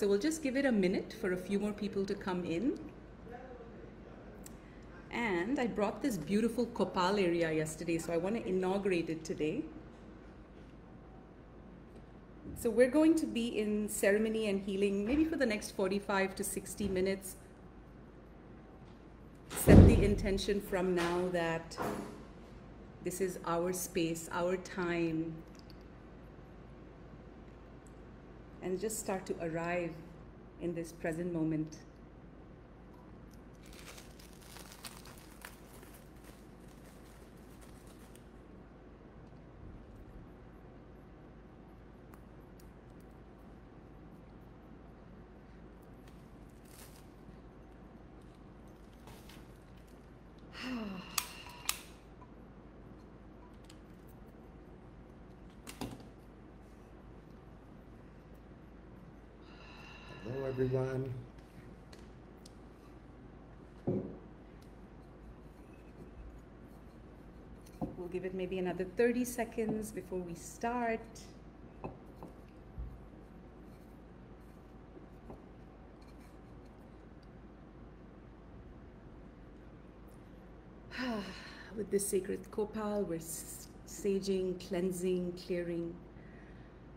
So we'll just give it a minute for a few more people to come in. And I brought this beautiful Copal area yesterday, so I want to inaugurate it today. So we're going to be in ceremony and healing maybe for the next 45 to 60 minutes. Set the intention from now that this is our space, our time, and just start to arrive in this present moment. Everyone. We'll give it maybe another 30 seconds before we start. With this sacred copal, we're saging, cleansing, clearing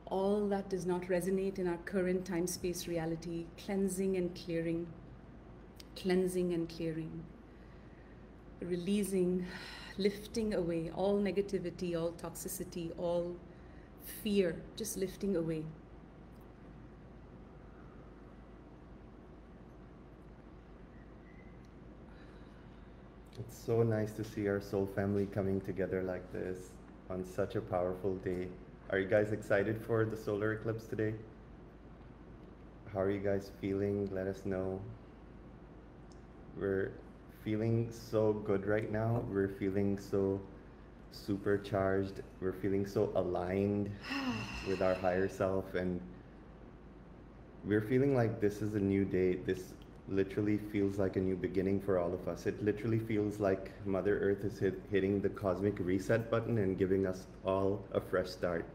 all that does not resonate in our current time space reality, cleansing and clearing, cleansing and clearing, releasing, lifting away all negativity, all toxicity, all fear, just lifting away. It's so nice to see our soul family coming together like this on such a powerful day. Are you guys excited for the solar eclipse today? How are you guys feeling? Let us know. We're feeling so good right now. We're feeling so supercharged. We're feeling so aligned with our higher self and we're feeling like this is a new day. This literally feels like a new beginning for all of us. It literally feels like Mother Earth is hit, hitting the cosmic reset button and giving us all a fresh start.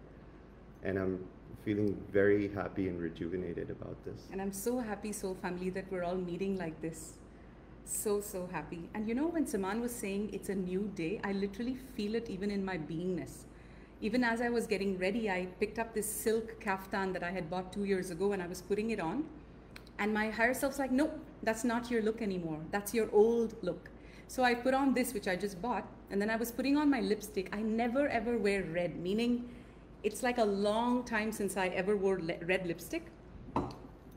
And I'm feeling very happy and rejuvenated about this. And I'm so happy, Soul Family, that we're all meeting like this. So, so happy. And you know, when Siman was saying it's a new day, I literally feel it even in my beingness. Even as I was getting ready, I picked up this silk kaftan that I had bought two years ago and I was putting it on. And my higher self's like, nope, that's not your look anymore. That's your old look. So I put on this, which I just bought, and then I was putting on my lipstick. I never ever wear red, meaning it's like a long time since I ever wore le- red lipstick.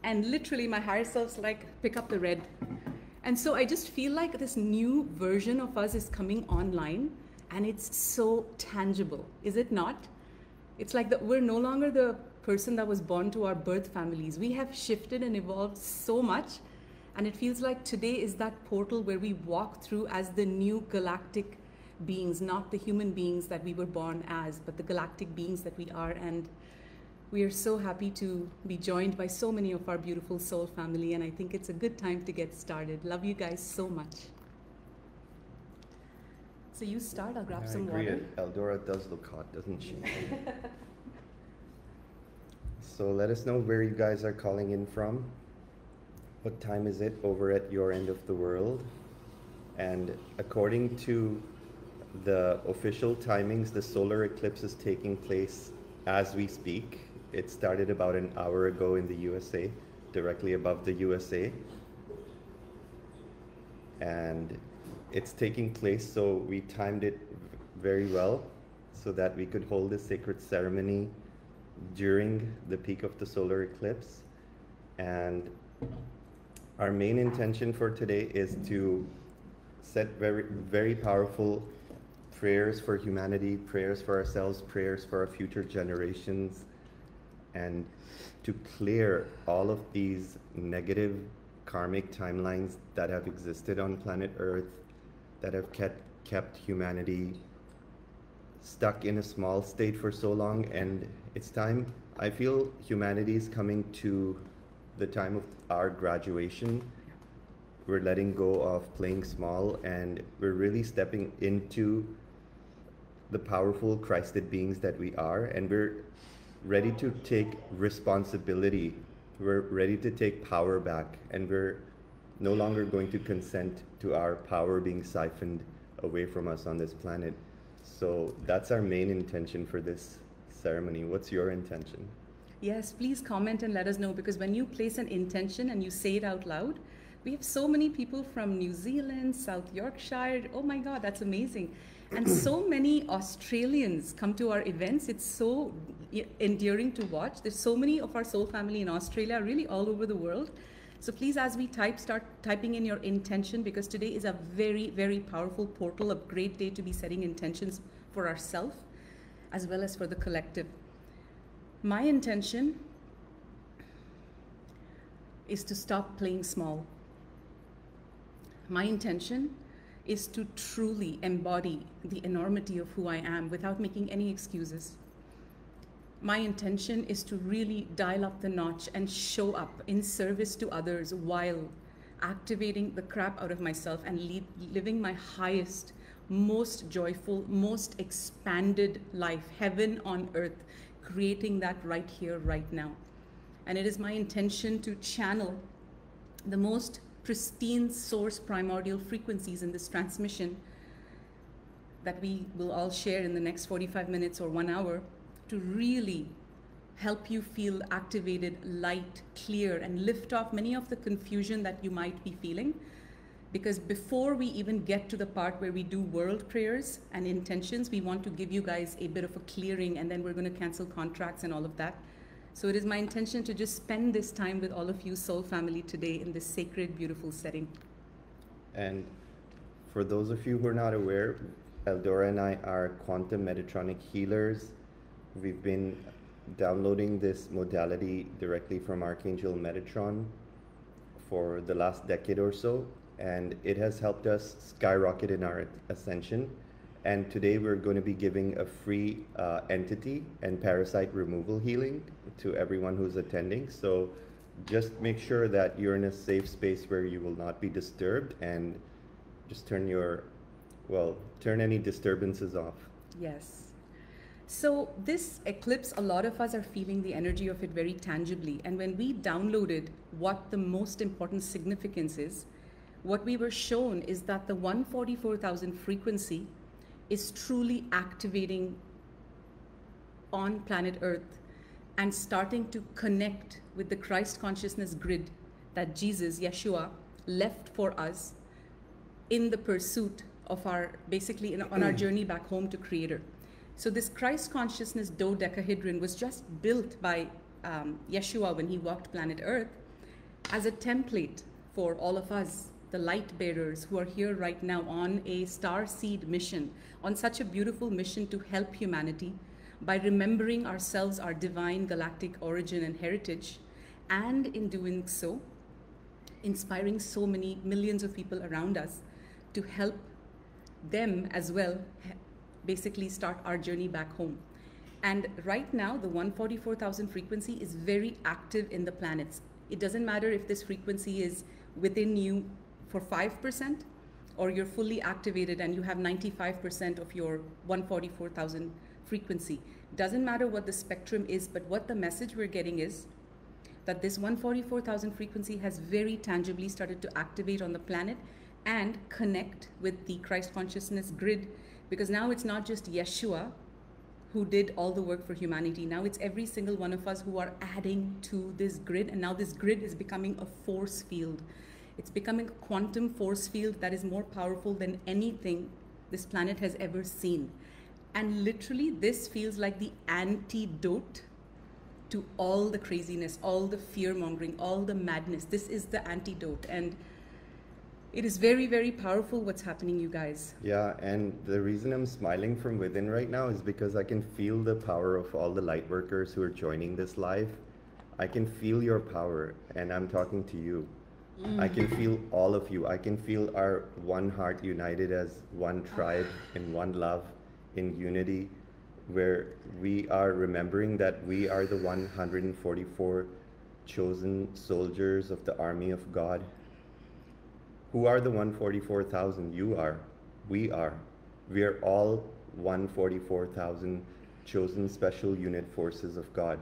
And literally, my higher self's like, pick up the red. And so I just feel like this new version of us is coming online and it's so tangible, is it not? It's like that we're no longer the person that was born to our birth families. We have shifted and evolved so much. And it feels like today is that portal where we walk through as the new galactic beings, not the human beings that we were born as, but the galactic beings that we are. And we are so happy to be joined by so many of our beautiful soul family. And I think it's a good time to get started. Love you guys so much. So you start, I'll grab I some agree. water. Eldora does look hot, doesn't she? so let us know where you guys are calling in from. What time is it over at your end of the world? And according to the official timings, the solar eclipse is taking place as we speak. It started about an hour ago in the USA, directly above the USA. And it's taking place, so we timed it very well so that we could hold this sacred ceremony during the peak of the solar eclipse. And our main intention for today is to set very, very powerful prayers for humanity, prayers for ourselves, prayers for our future generations, and to clear all of these negative karmic timelines that have existed on planet Earth, that have kept, kept humanity stuck in a small state for so long. And it's time, I feel humanity is coming to the time of our graduation we're letting go of playing small and we're really stepping into the powerful Christed beings that we are and we're ready to take responsibility We're ready to take power back, and we're no longer going to consent to our power being siphoned away from us on this planet. So that's our main intention for this ceremony. What's your intention? Yes, please comment and let us know because when you place an intention and you say it out loud, we have so many people from New Zealand, South Yorkshire. Oh my God, that's amazing. And so many Australians come to our events. It's so endearing to watch. There's so many of our soul family in Australia, really all over the world. So please, as we type, start typing in your intention because today is a very, very powerful portal, a great day to be setting intentions for ourselves as well as for the collective. My intention is to stop playing small. My intention is to truly embody the enormity of who I am without making any excuses. My intention is to really dial up the notch and show up in service to others while activating the crap out of myself and living my highest, most joyful, most expanded life, heaven on earth, creating that right here, right now. And it is my intention to channel the most pristine source primordial frequencies in this transmission that we will all share in the next 45 minutes or one hour to really help you feel activated, light, clear, and lift off many of the confusion that you might be feeling. Because before we even get to the part where we do world prayers and intentions, we want to give you guys a bit of a clearing, and then we're going to cancel contracts and all of that. So it is my intention to just spend this time with all of you, Soul Family, today in this sacred, beautiful setting. And for those of you who are not aware, Eldora and I are quantum Metatronic healers. We've been downloading this modality directly from Archangel Metatron for the last decade or so, and it has helped us skyrocket in our ascension. And today we're going to be giving a free uh, entity and parasite removal healing to everyone who's attending. So just make sure that you're in a safe space where you will not be disturbed and just turn your, well, turn any disturbances off. Yes. So this eclipse, a lot of us are feeling the energy of it very tangibly. And when we downloaded what the most important significance is, what we were shown is that the 144,000 frequency is truly activating on planet Earth and starting to connect with the Christ consciousness grid that Jesus, Yeshua, left for us in the pursuit of our, basically in, on our journey back home to Creator. So this Christ consciousness dodecahedron was just built by um, Yeshua when he walked planet Earth as a template for all of us the light bearers who are here right now on a star seed mission, on such a beautiful mission to help humanity by remembering ourselves, our divine galactic origin and heritage, and in doing so, inspiring so many millions of people around us to help them as well basically start our journey back home. And right now, the 144,000 frequency is very active in the planets. It doesn't matter if this frequency is within you for 5%, or you're fully activated and you have 95% of your 144,000 frequency. Doesn't matter what the spectrum is, but what the message we're getting is that this 144,000 frequency has very tangibly started to activate on the planet and connect with the Christ consciousness grid because now it's not just Yeshua who did all the work for humanity. Now it's every single one of us who are adding to this grid, and now this grid is becoming a force field it's becoming a quantum force field that is more powerful than anything this planet has ever seen. And literally, this feels like the antidote to all the craziness, all the fear mongering, all the madness. This is the antidote. And it is very, very powerful what's happening, you guys. Yeah, and the reason I'm smiling from within right now is because I can feel the power of all the light workers who are joining this live. I can feel your power, and I'm talking to you. Mm. I can feel all of you. I can feel our one heart united as one tribe in one love, in unity, where we are remembering that we are the 144 chosen soldiers of the army of God. Who are the 144,000? You are. We are. We are all 144,000 chosen special unit forces of God.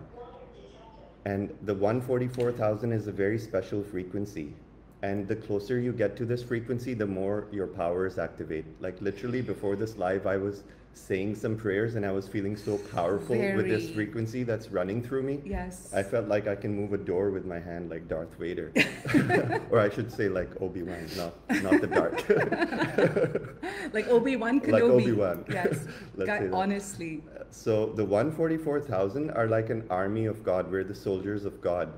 And the 144,000 is a very special frequency. And the closer you get to this frequency, the more your powers activate. Like literally before this live, I was saying some prayers and I was feeling so powerful with this frequency that's running through me. Yes. I felt like I can move a door with my hand like Darth Vader. or I should say like Obi-Wan, not, not the dark. like Obi Wan Kenobi. Like Obi-Wan. Yes. Let's Guy- say that. honestly. So the 144,000 are like an army of God. We're the soldiers of God.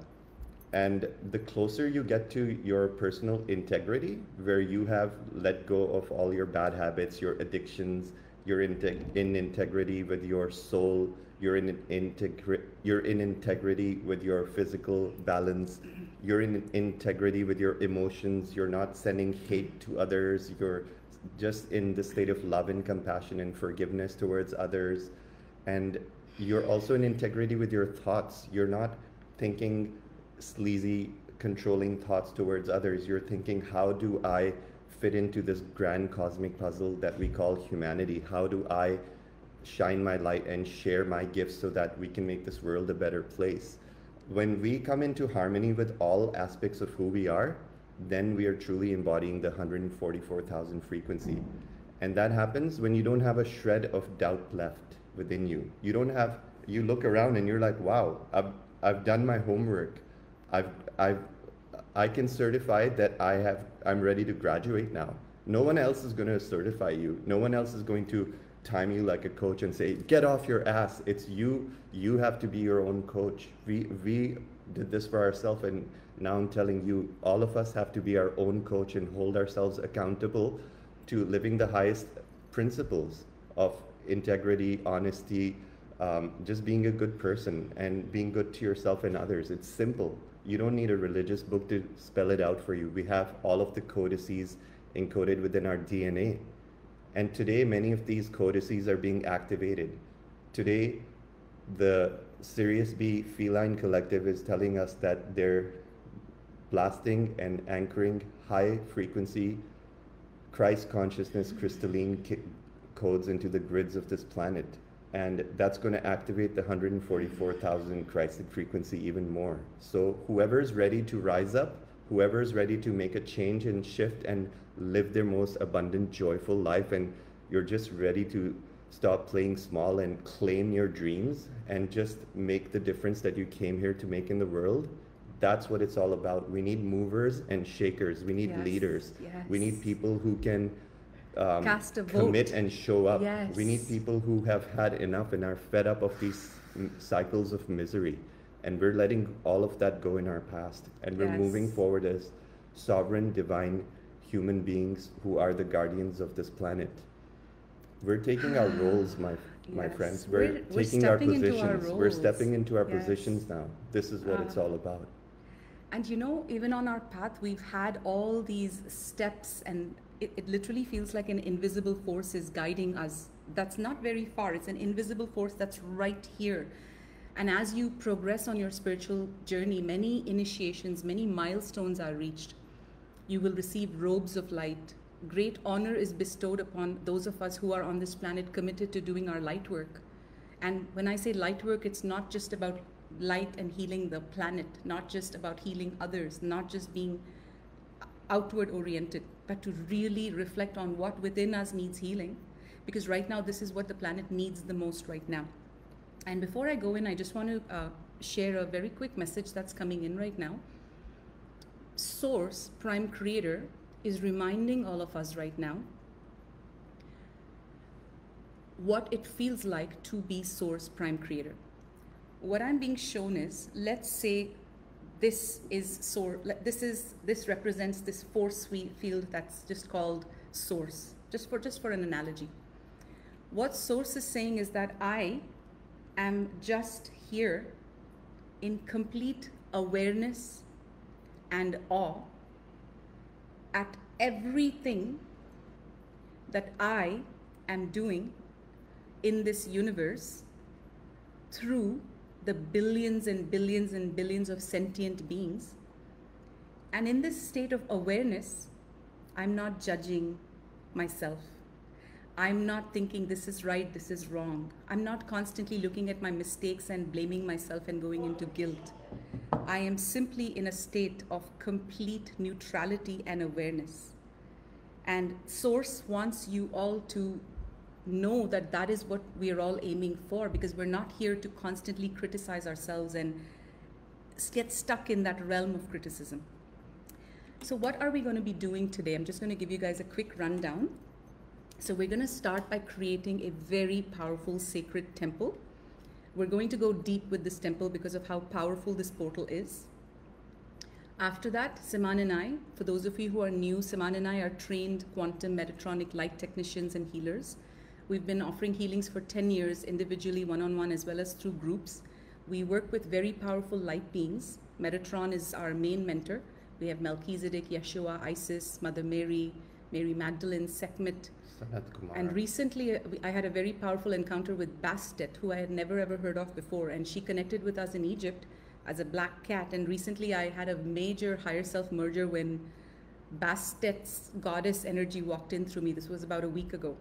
And the closer you get to your personal integrity, where you have let go of all your bad habits, your addictions, you're in, in integrity with your soul, you're in, integri- you're in integrity with your physical balance, you're in integrity with your emotions, you're not sending hate to others, you're just in the state of love and compassion and forgiveness towards others. And you're also in integrity with your thoughts. You're not thinking sleazy, controlling thoughts towards others. You're thinking, how do I fit into this grand cosmic puzzle that we call humanity? How do I shine my light and share my gifts so that we can make this world a better place? When we come into harmony with all aspects of who we are, then we are truly embodying the 144,000 frequency. And that happens when you don't have a shred of doubt left within you. You don't have, you look around and you're like, wow, I've, I've done my homework. I've, I've, I can certify that I have, I'm ready to graduate now. No one else is going to certify you. No one else is going to time you like a coach and say, get off your ass. It's you. You have to be your own coach. We, we did this for ourselves and now I'm telling you, all of us have to be our own coach and hold ourselves accountable to living the highest principles of integrity, honesty, um, just being a good person and being good to yourself and others. It's simple. You don't need a religious book to spell it out for you. We have all of the codices encoded within our DNA. And today, many of these codices are being activated. Today, the Sirius B Feline Collective is telling us that they're blasting and anchoring high frequency Christ consciousness crystalline codes into the grids of this planet. And that's going to activate the 144,000 Christed frequency even more. So, whoever's ready to rise up, whoever's ready to make a change and shift and live their most abundant, joyful life, and you're just ready to stop playing small and claim your dreams and just make the difference that you came here to make in the world, that's what it's all about. We need movers and shakers. We need Yes, leaders. We need people who can um, commit and show up. We need people who have had enough and are fed up of these cycles of misery. And we're letting all of that go in our past. And we're moving forward as sovereign, divine human beings who are the guardians of this planet. We're taking our roles, my, my Yes. friends. We're, We're- we're taking our into our positions. We're stepping into our Yes. positions now. This is what it's Ah. all about. And you know, even on our path, we've had all these steps, and it, it literally feels like an invisible force is guiding us. That's not very far, it's an invisible force that's right here. And as you progress on your spiritual journey, many initiations, many milestones are reached. You will receive robes of light. Great honor is bestowed upon those of us who are on this planet committed to doing our light work. And when I say light work, it's not just about light and healing the planet, not just about healing others, not just being outward oriented, but to really reflect on what within us needs healing. Because right now, this is what the planet needs the most right now. And before I go in, I just want to uh, share a very quick message that's coming in right now. Source, Prime Creator, is reminding all of us right now what it feels like to be Source Prime Creator. What I'm being shown is, let's say this is source, this is this represents this force field that's just called source, just for just for an analogy. What source is saying is that I am just here in complete awareness and awe at everything that I am doing in this universe through the billions and billions and billions of sentient beings. And in this state of awareness, I'm not judging myself. I'm not thinking this is right, this is wrong. I'm not constantly looking at my mistakes and blaming myself and going into guilt. I am simply in a state of complete neutrality and awareness. And Source wants you all to know that that is what we are all aiming for because we're not here to constantly criticize ourselves and get stuck in that realm of criticism. So, what are we going to be doing today? I'm just going to give you guys a quick rundown. So, we're going to start by creating a very powerful sacred temple. We're going to go deep with this temple because of how powerful this portal is. After that, Siman and I, for those of you who are new, Siman and I are trained quantum Metatronic light technicians and healers. We've been offering healings for 10 years, individually, one on one, as well as through groups. We work with very powerful light beings. Metatron is our main mentor. We have Melchizedek, Yeshua, Isis, Mother Mary, Mary Magdalene, Sekhmet. And recently, uh, I had a very powerful encounter with Bastet, who I had never ever heard of before. And she connected with us in Egypt as a black cat. And recently, I had a major higher self merger when Bastet's goddess energy walked in through me. This was about a week ago.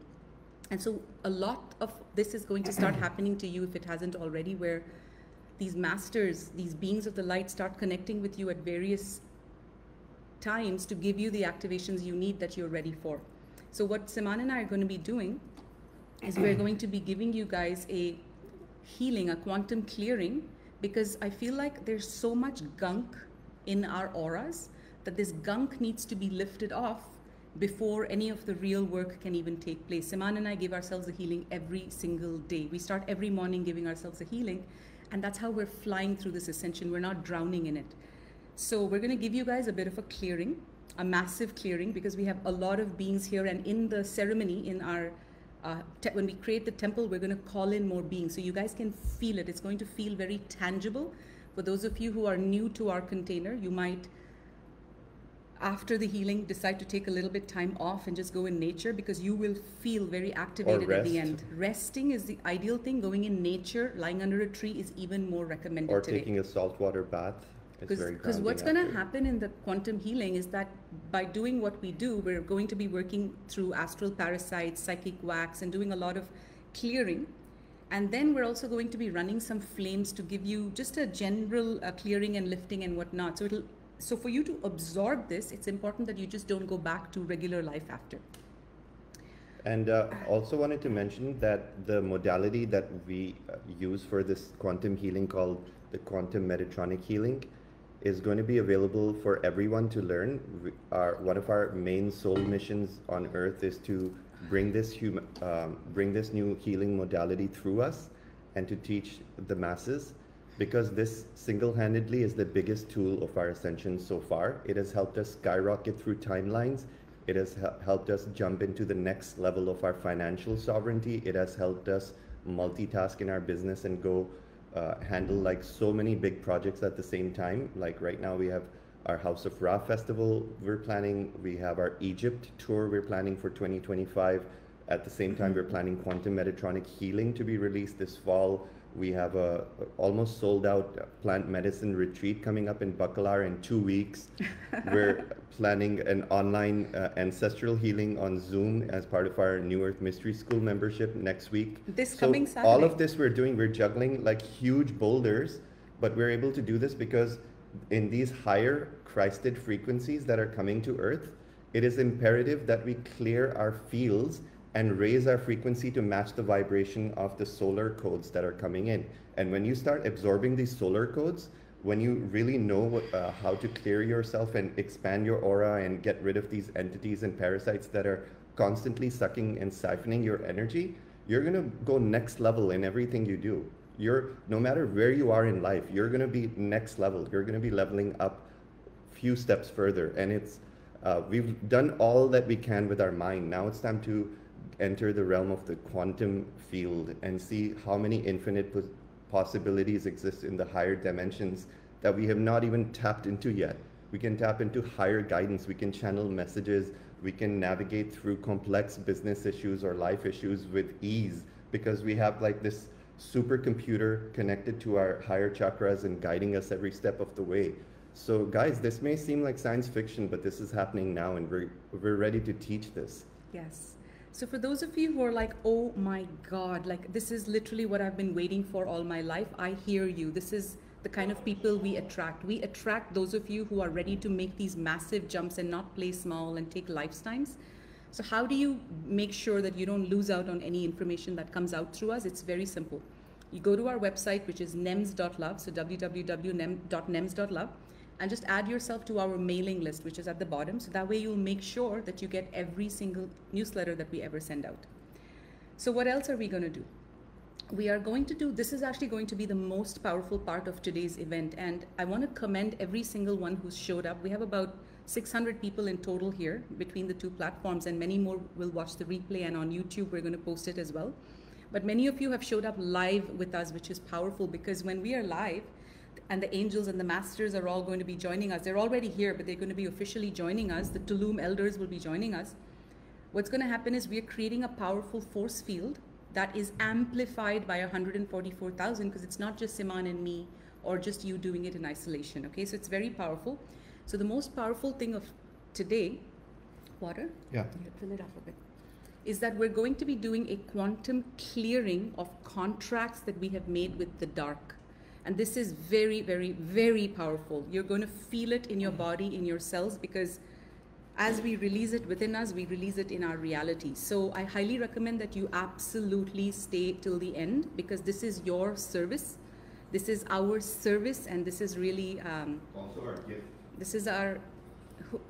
And so, a lot of this is going to start happening to you if it hasn't already, where these masters, these beings of the light, start connecting with you at various times to give you the activations you need that you're ready for. So, what Siman and I are going to be doing is we're going to be giving you guys a healing, a quantum clearing, because I feel like there's so much gunk in our auras that this gunk needs to be lifted off before any of the real work can even take place. Siman and I give ourselves a healing every single day. We start every morning giving ourselves a healing, and that's how we're flying through this ascension. We're not drowning in it. So we're going to give you guys a bit of a clearing, a massive clearing, because we have a lot of beings here. And in the ceremony, in our uh, te- when we create the temple, we're going to call in more beings, so you guys can feel it. It's going to feel very tangible. For those of you who are new to our container, you might after the healing decide to take a little bit time off and just go in nature because you will feel very activated at the end. Resting is the ideal thing. Going in nature lying under a tree is even more recommended or today. taking a saltwater bath. Because what's going to happen in the quantum healing is that by doing what we do we're going to be working through astral parasites psychic wax and doing a lot of clearing. And then we're also going to be running some flames to give you just a general uh, clearing and lifting and whatnot. So it'll so for you to absorb this it's important that you just don't go back to regular life after And uh, also wanted to mention that the modality that we uh, use for this quantum healing called the quantum metatronic healing is going to be available for everyone to learn. Our, one of our main soul missions on earth is to bring this human, um, bring this new healing modality through us and to teach the masses because this single-handedly is the biggest tool of our ascension so far. It has helped us skyrocket through timelines. It has helped us jump into the next level of our financial sovereignty. It has helped us multitask in our business and go uh, handle like so many big projects at the same time. Like right now, we have our House of Ra festival we're planning. We have our Egypt tour we're planning for 2025. At the same time, we're planning Quantum Metatronic Healing to be released this fall. We have a almost sold out plant medicine retreat coming up in Bacalar in two weeks. We're planning an online uh, ancestral healing on Zoom as part of our New Earth Mystery School membership next week. this So coming all of this we're doing, we're juggling like huge boulders, but we're able to do this because in these higher Christed frequencies that are coming to Earth, it is imperative that we clear our fields and raise our frequency to match the vibration of the solar codes that are coming in. And when you start absorbing these solar codes, when you really know what, uh, how to clear yourself and expand your aura and get rid of these entities and parasites that are constantly sucking and siphoning your energy, you're going to go next level in everything you do. You're no matter where you are in life, you're going to be next level. You're going to be leveling up few steps further and it's uh, we've done all that we can with our mind now it's time to enter the realm of the quantum field and see how many infinite pos- possibilities exist in the higher dimensions that we have not even tapped into yet we can tap into higher guidance we can channel messages we can navigate through complex business issues or life issues with ease because we have like this supercomputer connected to our higher chakras and guiding us every step of the way so, guys, this may seem like science fiction, but this is happening now, and we're we're ready to teach this. Yes. So for those of you who are like, oh my God, like this is literally what I've been waiting for all my life, I hear you. This is the kind of people we attract. We attract those of you who are ready to make these massive jumps and not play small and take lifetimes. So how do you make sure that you don't lose out on any information that comes out through us? It's very simple. You go to our website, which is nems.love, so www.nems.love and just add yourself to our mailing list, which is at the bottom. So that way you'll make sure that you get every single newsletter that we ever send out. So what else are we going to do? We are going to do, this is actually going to be the most powerful part of today's event. And I want to commend every single one who's showed up. We have about 600 people in total here between the two platforms, and many more will watch the replay. And on YouTube, we're going to post it as well. But many of you have showed up live with us, which is powerful because when we are live, and the angels and the masters are all going to be joining us. They're already here, but they're going to be officially joining us. The Tulum elders will be joining us. What's going to happen is we are creating a powerful force field that is amplified by 144,000 because it's not just Siman and me or just you doing it in isolation. Okay, so it's very powerful. So the most powerful thing of today, water? Yeah. Fill it up a bit. Is that we're going to be doing a quantum clearing of contracts that we have made with the dark and this is very, very, very powerful. You're going to feel it in your body, in your cells, because as we release it within us, we release it in our reality. So I highly recommend that you absolutely stay till the end because this is your service. This is our service, and this is really um, also our gift. This is our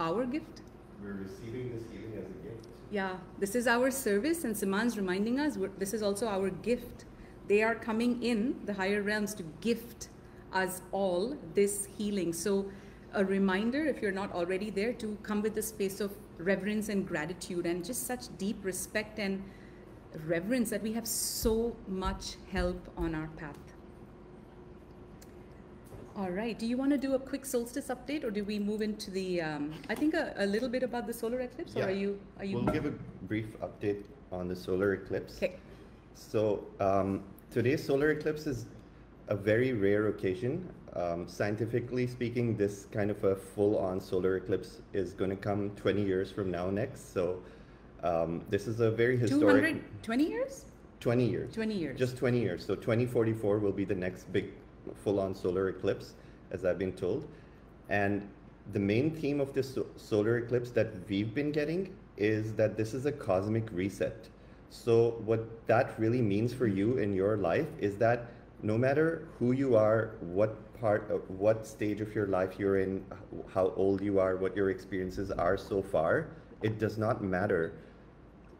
our gift. We're receiving this healing as a gift. Yeah, this is our service, and Siman's reminding us this is also our gift they are coming in the higher realms to gift us all this healing. So, a reminder, if you're not already there, to come with a space of reverence and gratitude and just such deep respect and reverence that we have so much help on our path. All right. Do you want to do a quick solstice update, or do we move into the? Um, I think a, a, little bit about the solar eclipse. Yeah. Or are you? Are you? We'll give a brief update on the solar eclipse. Okay. So um, Today's solar eclipse is a very rare occasion. Um, scientifically speaking, this kind of a full-on solar eclipse is going to come 20 years from now next. So um, this is a very historic. 220 years? 20 years. 20 years. Just 20 years. So 2044 will be the next big full-on solar eclipse, as I've been told. And the main theme of this solar eclipse that we've been getting is that this is a cosmic reset. So what that really means for you in your life is that no matter who you are, what part of what stage of your life you're in, how old you are, what your experiences are so far, it does not matter.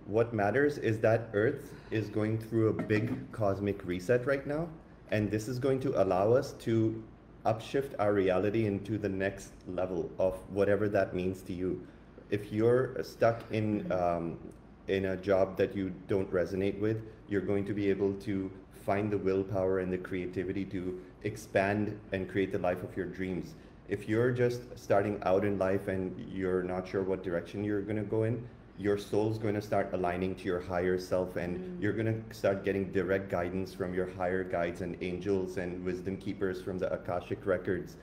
What matters is that Earth is going through a big cosmic reset right now, and this is going to allow us to upshift our reality into the next level of whatever that means to you. If you're stuck in um, in a job that you don't resonate with, you're going to be able to find the willpower and the creativity to expand and create the life of your dreams. If you're just starting out in life and you're not sure what direction you're going to go in, your soul's going to start aligning to your higher self and mm. you're going to start getting direct guidance from your higher guides and angels and wisdom keepers from the Akashic records.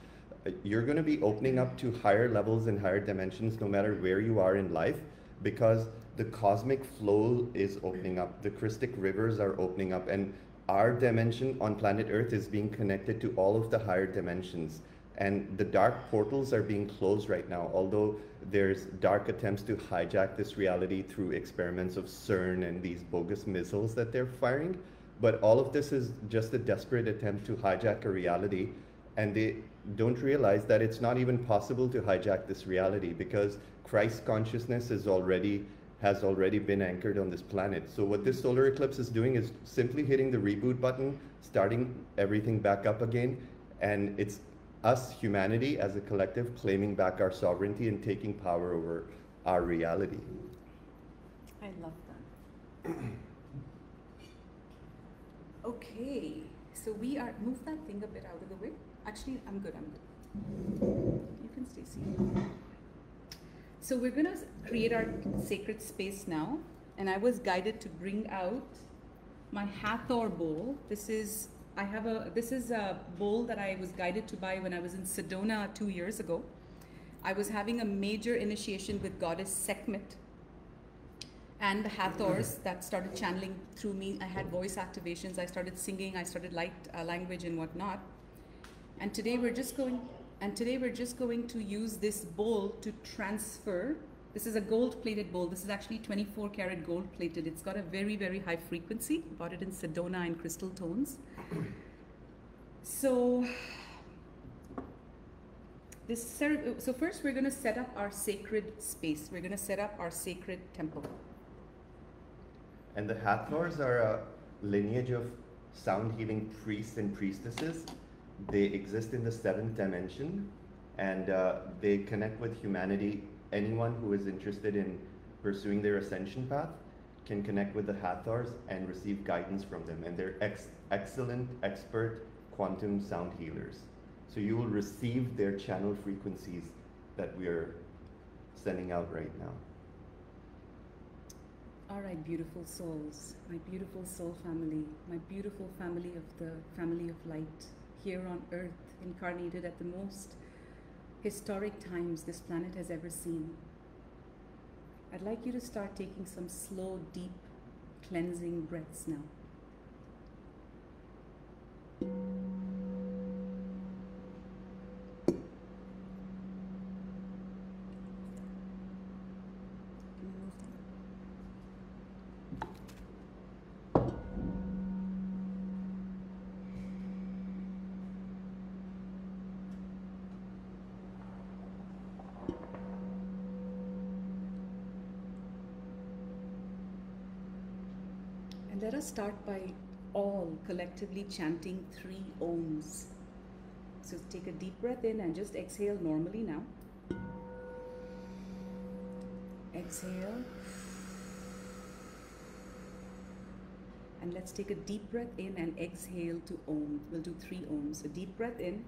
You're going to be opening up to higher levels and higher dimensions no matter where you are in life because the cosmic flow is opening up, the Christic rivers are opening up, and our dimension on planet Earth is being connected to all of the higher dimensions. And the dark portals are being closed right now, although there's dark attempts to hijack this reality through experiments of CERN and these bogus missiles that they're firing. But all of this is just a desperate attempt to hijack a reality. And they don't realize that it's not even possible to hijack this reality because Christ consciousness is already has already been anchored on this planet. So what this solar eclipse is doing is simply hitting the reboot button, starting everything back up again, and it's us, humanity, as a collective, claiming back our sovereignty and taking power over our reality. I love that. okay, so we are, move that thing a bit out of the way. Actually, I'm good, I'm good. You can stay seated. So we're going to create our sacred space now. And I was guided to bring out my Hathor bowl. This is I have a this is a bowl that I was guided to buy when I was in Sedona two years ago. I was having a major initiation with goddess Sekhmet. and the Hathors that started channeling through me. I had voice activations. I started singing. I started light uh, language and whatnot. And today we're just going. And today we're just going to use this bowl to transfer. This is a gold-plated bowl. This is actually 24 karat gold-plated. It's got a very very high frequency. Bought it in Sedona and crystal tones. So this so first we're going to set up our sacred space. We're going to set up our sacred temple. And the Hathors are a lineage of sound healing priests and priestesses. They exist in the seventh dimension and uh, they connect with humanity. Anyone who is interested in pursuing their ascension path can connect with the Hathors and receive guidance from them. And they're ex- excellent, expert quantum sound healers. So you will receive their channel frequencies that we are sending out right now. All right, beautiful souls, my beautiful soul family, my beautiful family of the family of light here on earth, incarnated at the most historic times this planet has ever seen. I'd like you to start taking some slow, deep, cleansing breaths now. let us start by all collectively chanting three Oms. So take a deep breath in and just exhale normally now. Exhale. And let's take a deep breath in and exhale to Om. We'll do three Oms. A deep breath in.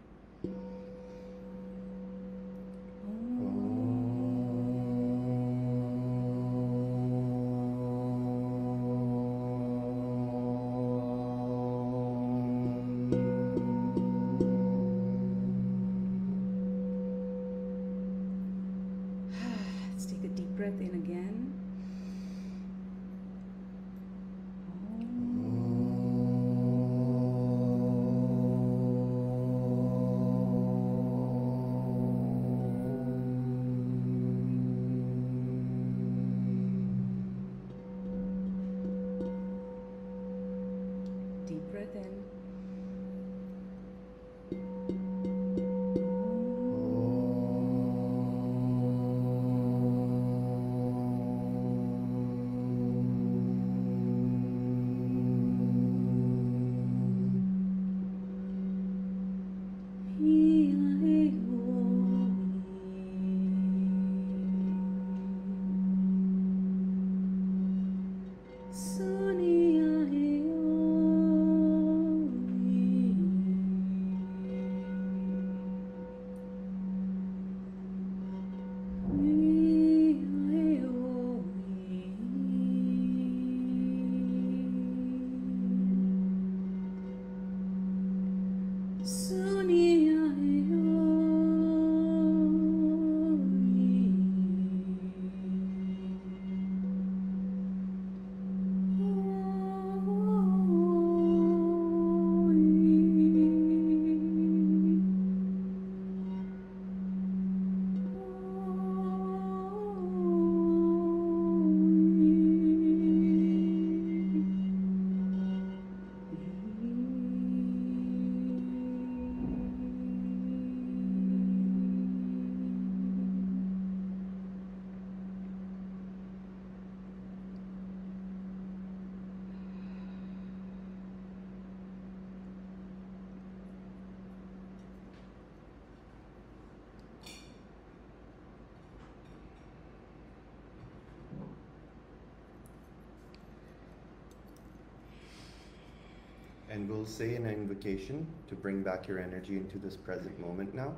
And we'll say an invocation to bring back your energy into this present moment now.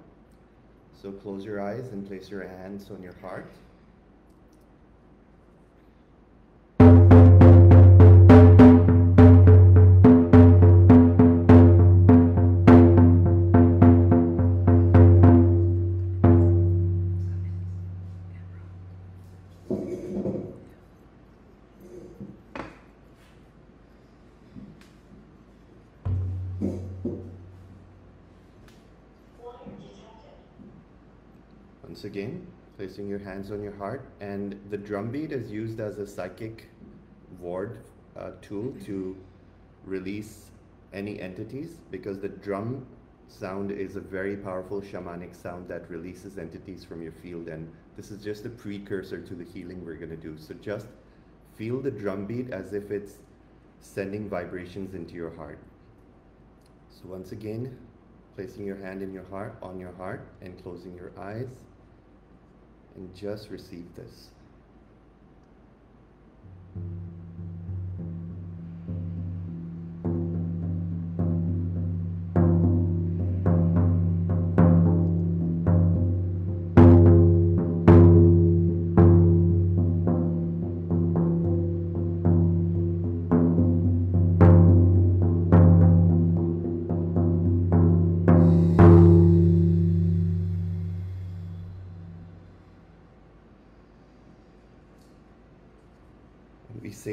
So close your eyes and place your hands on your heart. Your hands on your heart, and the drum beat is used as a psychic ward uh, tool to release any entities because the drum sound is a very powerful shamanic sound that releases entities from your field. And this is just a precursor to the healing we're going to do. So just feel the drum beat as if it's sending vibrations into your heart. So once again placing your hand in your heart on your heart and closing your eyes and just receive this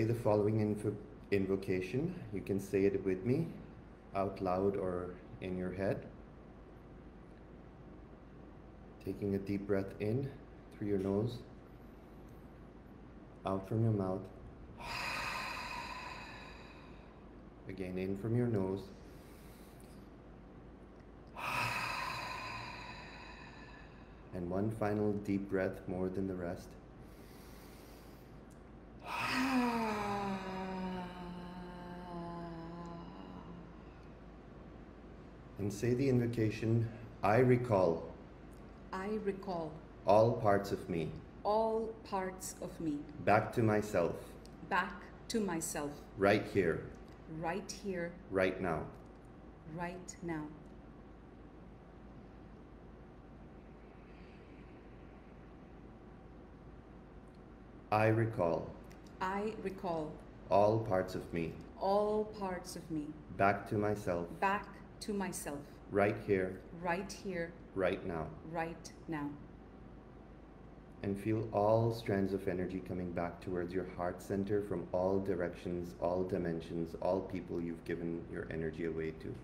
say the following invo- invocation. You can say it with me out loud or in your head. Taking a deep breath in through your nose, out from your mouth. Again, in from your nose. And one final deep breath more than the rest. And say the invocation I recall I recall all parts of me. all parts of me. Back to myself. Back to myself. Right here, right here, right now. right now. I recall I recall all parts of me. all parts of me. Back to myself. Back to myself right here, right here, right now. right now. And feel all strands of energy coming back towards your heart center from all directions, all dimensions, all people you've given your energy away to.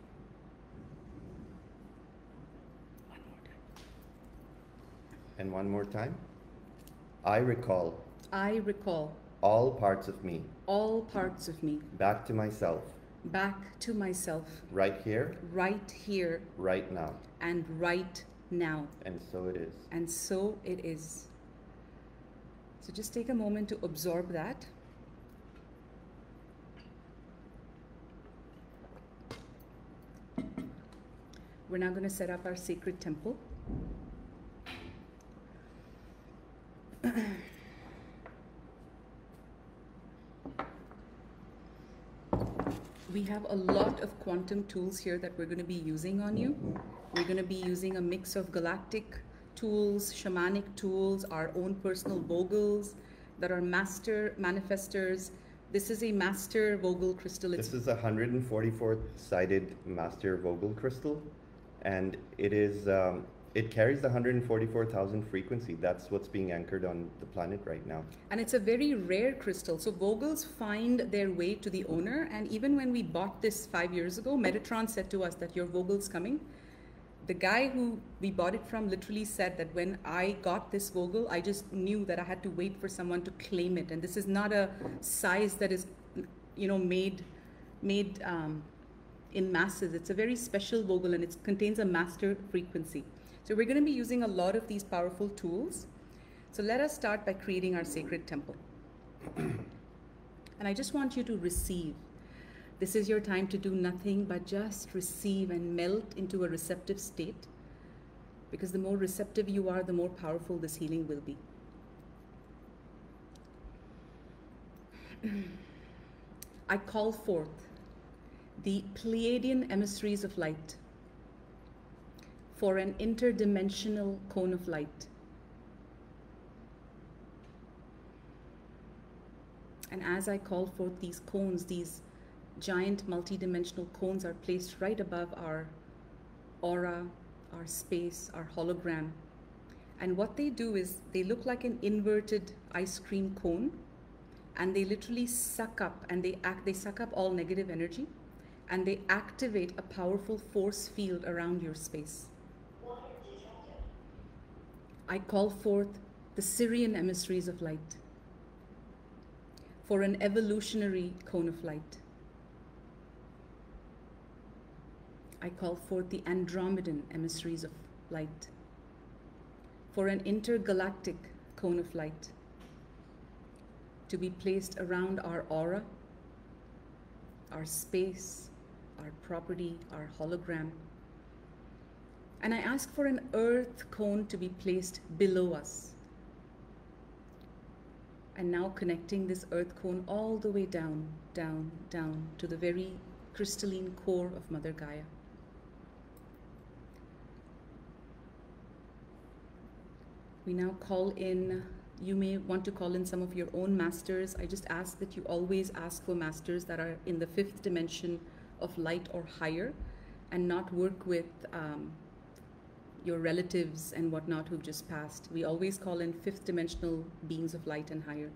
One more time. And one more time. I recall I recall all parts of me all parts of me back to myself back to myself right here, right here right now. and right now. And so it is. And so it is. So just take a moment to absorb that. We're now going to set up our sacred temple. we have a lot of quantum tools here that we're going to be using on you. We're going to be using a mix of galactic tools, shamanic tools, our own personal vogels that are master manifestors. This is a master vogel crystal. It's This is a 144 sided master Vogel crystal, and it is um, it carries the 144,000 frequency. That's what's being anchored on the planet right now. and it's a very rare crystal. So vogels find their way to the owner. And even when we bought this five years ago, Metatron said to us that your vogel's coming. The guy who we bought it from literally said that when I got this vogel, I just knew that I had to wait for someone to claim it. And this is not a size that is, you know, made made um, in masses. It's a very special vogel and it contains a master frequency. So we're going to be using a lot of these powerful tools. So let us start by creating our sacred temple. and I just want you to receive. This is your time to do nothing but just receive and melt into a receptive state. Because the more receptive you are, the more powerful this healing will be. I call forth the Pleiadian emissaries of light for an interdimensional cone of light. And as I call forth these cones, these giant multidimensional cones are placed right above our aura, our space, our hologram. And what they do is they look like an inverted ice cream cone and they literally suck up and they act they suck up all negative energy and they activate a powerful force field around your space. I call forth the Sirian emissaries of light for an evolutionary cone of light. I call forth the Andromedan emissaries of light for an intergalactic cone of light to be placed around our aura, our space, our property, our hologram. And I ask for an earth cone to be placed below us. And now connecting this earth cone all the way down, down, down to the very crystalline core of Mother Gaia. We now call in, you may want to call in some of your own masters. I just ask that you always ask for masters that are in the fifth dimension of light or higher and not work with um, your relatives and whatnot who've just passed. We always call in fifth dimensional beings of light and higher.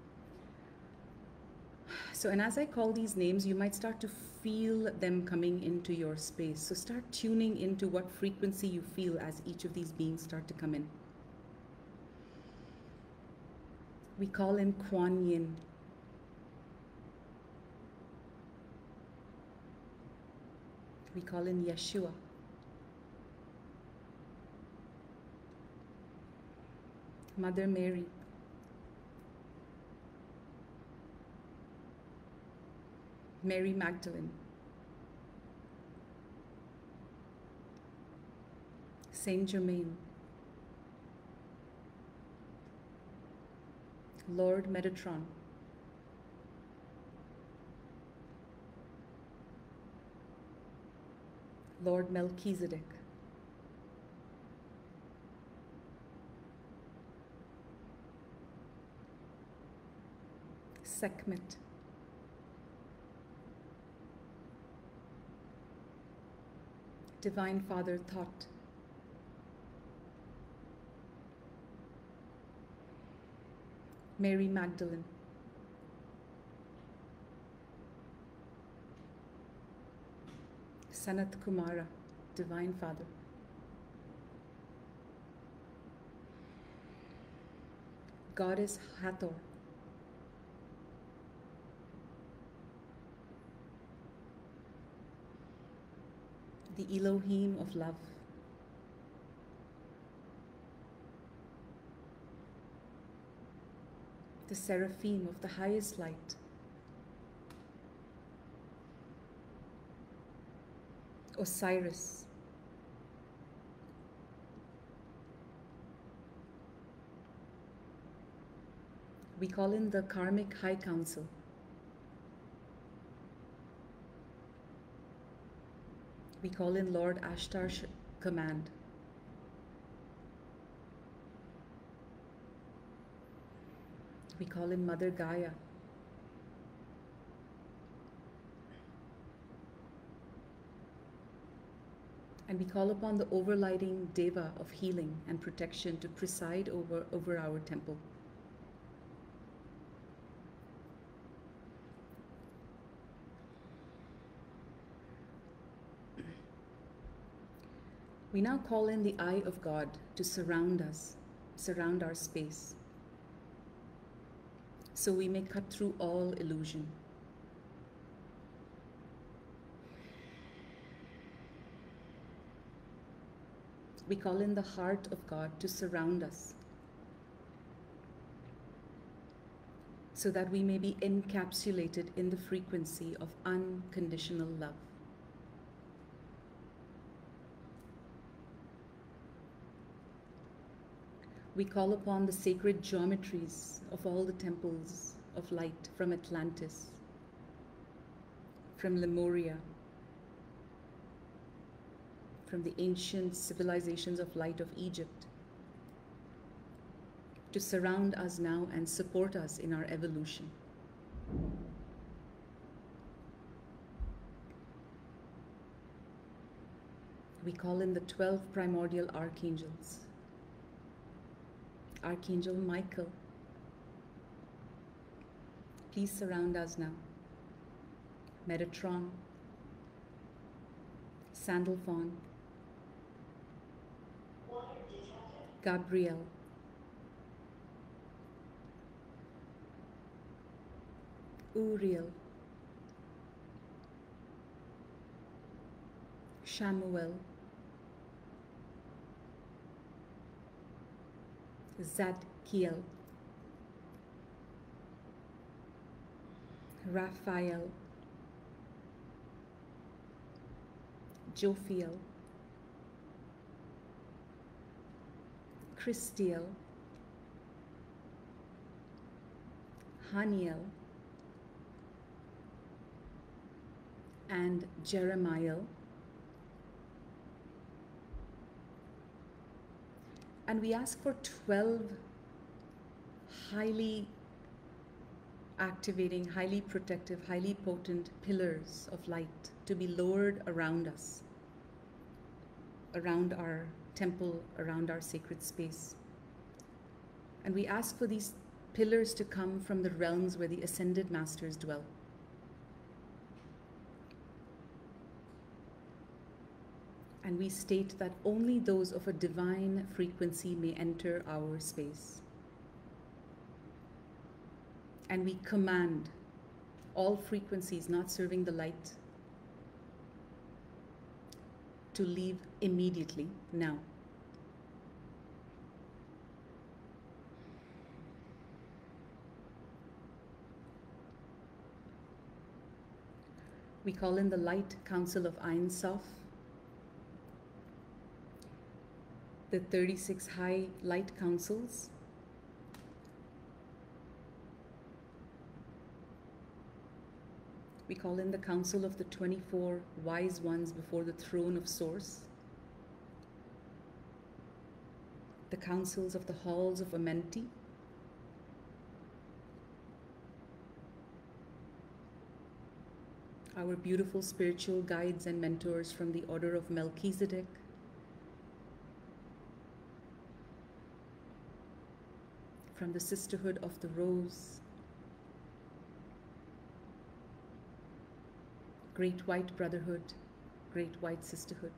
So, and as I call these names, you might start to feel them coming into your space. So, start tuning into what frequency you feel as each of these beings start to come in. We call in Kuan Yin. We call in Yeshua. Mother Mary. Mary Magdalene. Saint Germain. Lord Metatron. Lord Melchizedek. Sekhmet. Divine Father Thoth. Mary Magdalene. Sanat Kumara, Divine Father. Goddess Hathor. The Elohim of love. the seraphim of the highest light. Osiris. We call in the Karmic High Council. We call in Lord Ashtar's command. We call in Mother Gaia. And we call upon the overlighting Deva of healing and protection to preside over, over our temple. We now call in the eye of God to surround us, surround our space so we may cut through all illusion. We call in the heart of God to surround us so that we may be encapsulated in the frequency of unconditional love. We call upon the sacred geometries of all the temples of light from Atlantis, from Lemuria, from the ancient civilizations of light of Egypt, to surround us now and support us in our evolution. We call in the 12 primordial archangels Archangel Michael. Please surround us now. Metatron, Sandalphon, Gabriel, Uriel, Shamuel. Zadkiel, Raphael, Jophiel, Christiel, Haniel, and Jeremiah. And we ask for 12 highly activating, highly protective, highly potent pillars of light to be lowered around us, around our temple, around our sacred space. And we ask for these pillars to come from the realms where the ascended masters dwell. And we state that only those of a divine frequency may enter our space. And we command all frequencies not serving the light to leave immediately now. We call in the Light Council of Ein Sof, the 36 High Light Councils, We call in the council of the 24 wise ones before the throne of Source, the councils of the halls of Amenti, our beautiful spiritual guides and mentors from the order of Melchizedek, from the Sisterhood of the Rose, Great White Brotherhood, Great White Sisterhood,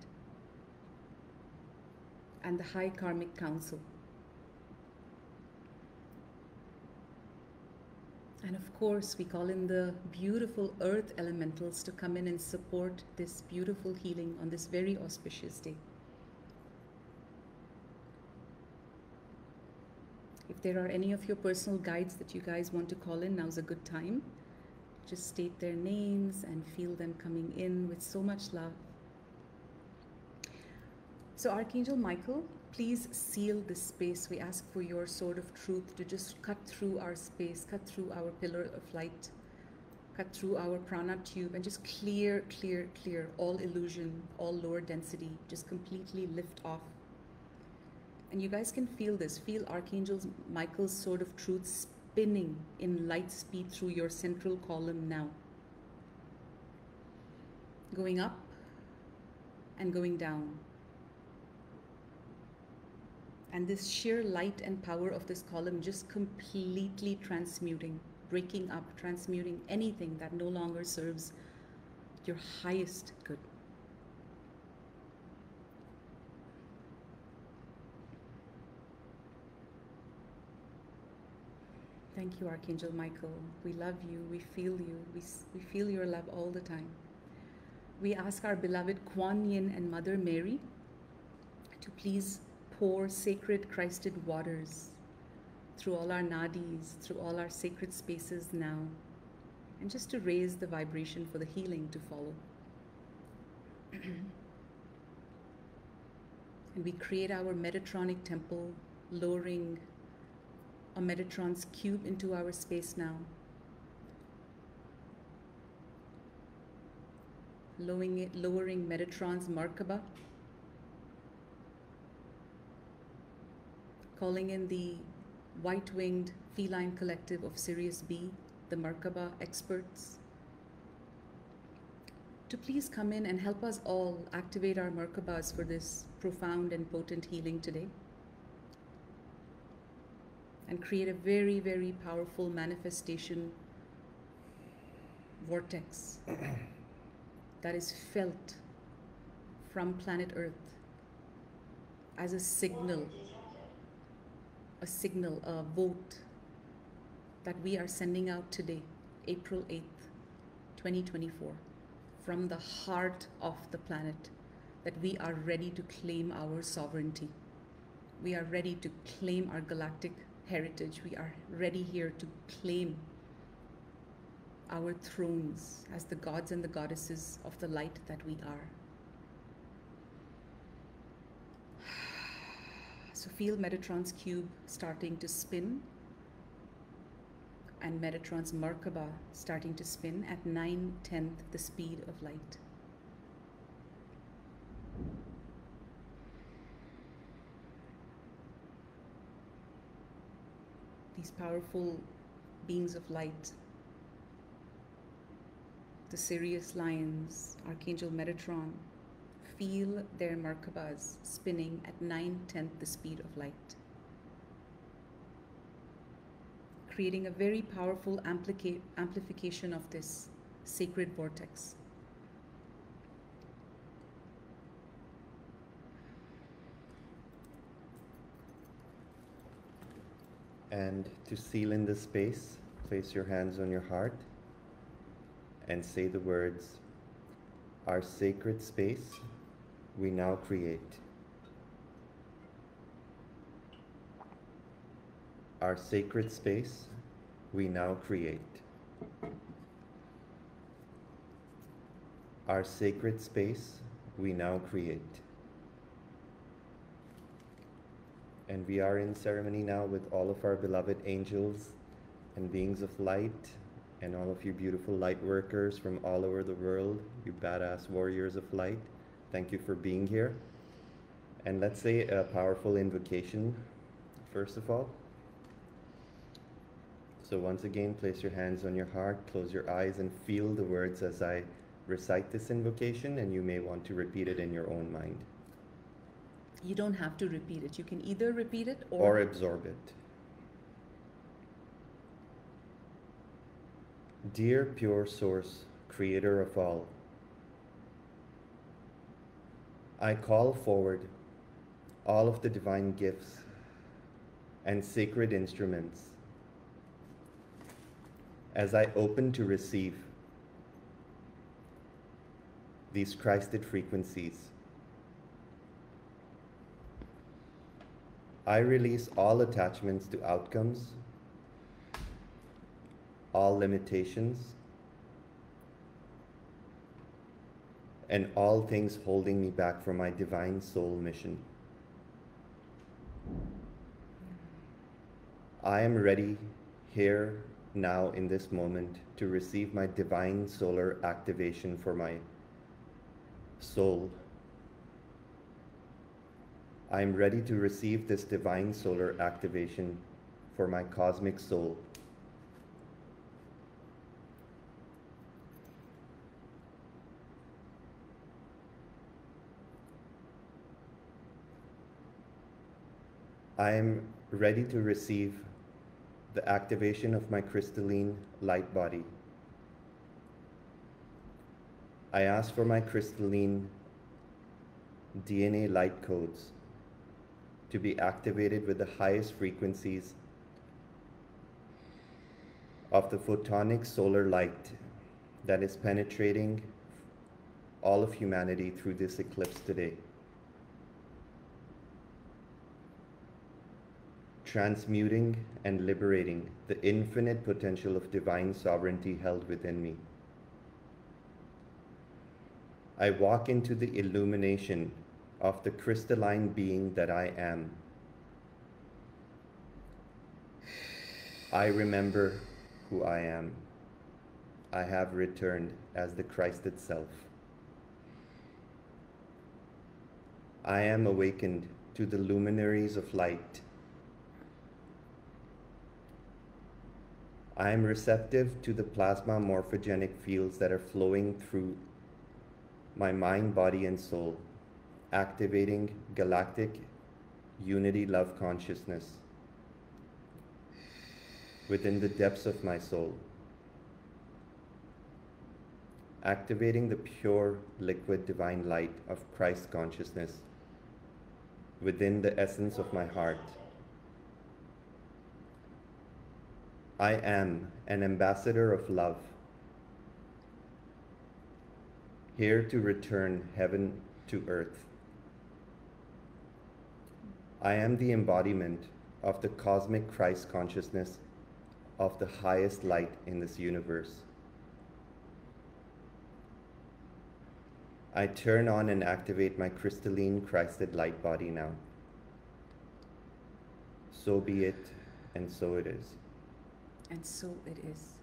and the High Karmic Council. And of course, we call in the beautiful earth elementals to come in and support this beautiful healing on this very auspicious day. There are any of your personal guides that you guys want to call in, now's a good time. Just state their names and feel them coming in with so much love. So, Archangel Michael, please seal this space. We ask for your sword of truth to just cut through our space, cut through our pillar of light, cut through our prana tube, and just clear, clear, clear all illusion, all lower density, just completely lift off. And you guys can feel this. Feel Archangel Michael's sword of truth spinning in light speed through your central column now. Going up and going down. And this sheer light and power of this column just completely transmuting, breaking up, transmuting anything that no longer serves your highest good. Thank you, Archangel Michael. We love you. We feel you. We, we feel your love all the time. We ask our beloved Kuan Yin and Mother Mary to please pour sacred Christed waters through all our nadis, through all our sacred spaces now, and just to raise the vibration for the healing to follow. and we create our Metatronic temple, lowering a Metatron's cube into our space now. Lowering, it, lowering Metatron's Merkaba. Calling in the white-winged feline collective of Sirius B, the Merkaba experts, to please come in and help us all activate our Merkabas for this profound and potent healing today and create a very, very powerful manifestation vortex that is felt from planet Earth as a signal, a signal, a vote that we are sending out today April 8th, 2024, from the heart of the planet, that we are ready to claim our sovereignty. We are ready to claim our galactic heritage. We are ready here to claim our thrones as the gods and the goddesses of the light that we are. So feel Metatron's cube starting to spin and Metatron's Merkaba starting to spin at 9 tenth the speed of light. These powerful beings of light, the Sirius lions, Archangel Metatron, feel their Merkabas spinning at 9 tenth the speed of light, creating a very powerful amplification of this sacred vortex. And to seal in the space, place your hands on your heart and say the words, Our sacred space we now create. Our sacred space we now create. Our sacred space we now create. And we are in ceremony now with all of our beloved angels and beings of light and all of you beautiful light workers from all over the world, you badass warriors of light. Thank you for being here. And let's say a powerful invocation, first of all. So, once again, place your hands on your heart, close your eyes, and feel the words as I recite this invocation, and you may want to repeat it in your own mind You don't have to repeat it. You can either repeat it or or, absorb it. Dear pure source, creator of all, I call forward all of the divine gifts and sacred instruments as I open to receive these Christed frequencies. I release all attachments to outcomes, all limitations, and all things holding me back from my divine soul mission. I am ready here, now, in this moment, to receive my divine solar activation for my soul. I am ready to receive this divine solar activation for my cosmic soul. I am ready to receive the activation of my crystalline light body. I ask for my crystalline DNA light codes to be activated with the highest frequencies of the photonic solar light that is penetrating all of humanity through this eclipse today. Transmuting and liberating the infinite potential of divine sovereignty held within me. I walk into the illumination of the crystalline being that I am. I remember who I am. I have returned as the Christ itself. I am awakened to the luminaries of light. I am receptive to the plasma morphogenic fields that are flowing through my mind, body, and soul, activating galactic unity love consciousness within the depths of my soul, activating the pure liquid divine light of Christ consciousness within the essence of my heart. I am an ambassador of love, here to return heaven to earth. I am the embodiment of the cosmic Christ consciousness of the highest light in this universe. I turn on and activate my crystalline Christed light body now. So be it, and so it is. And so it is.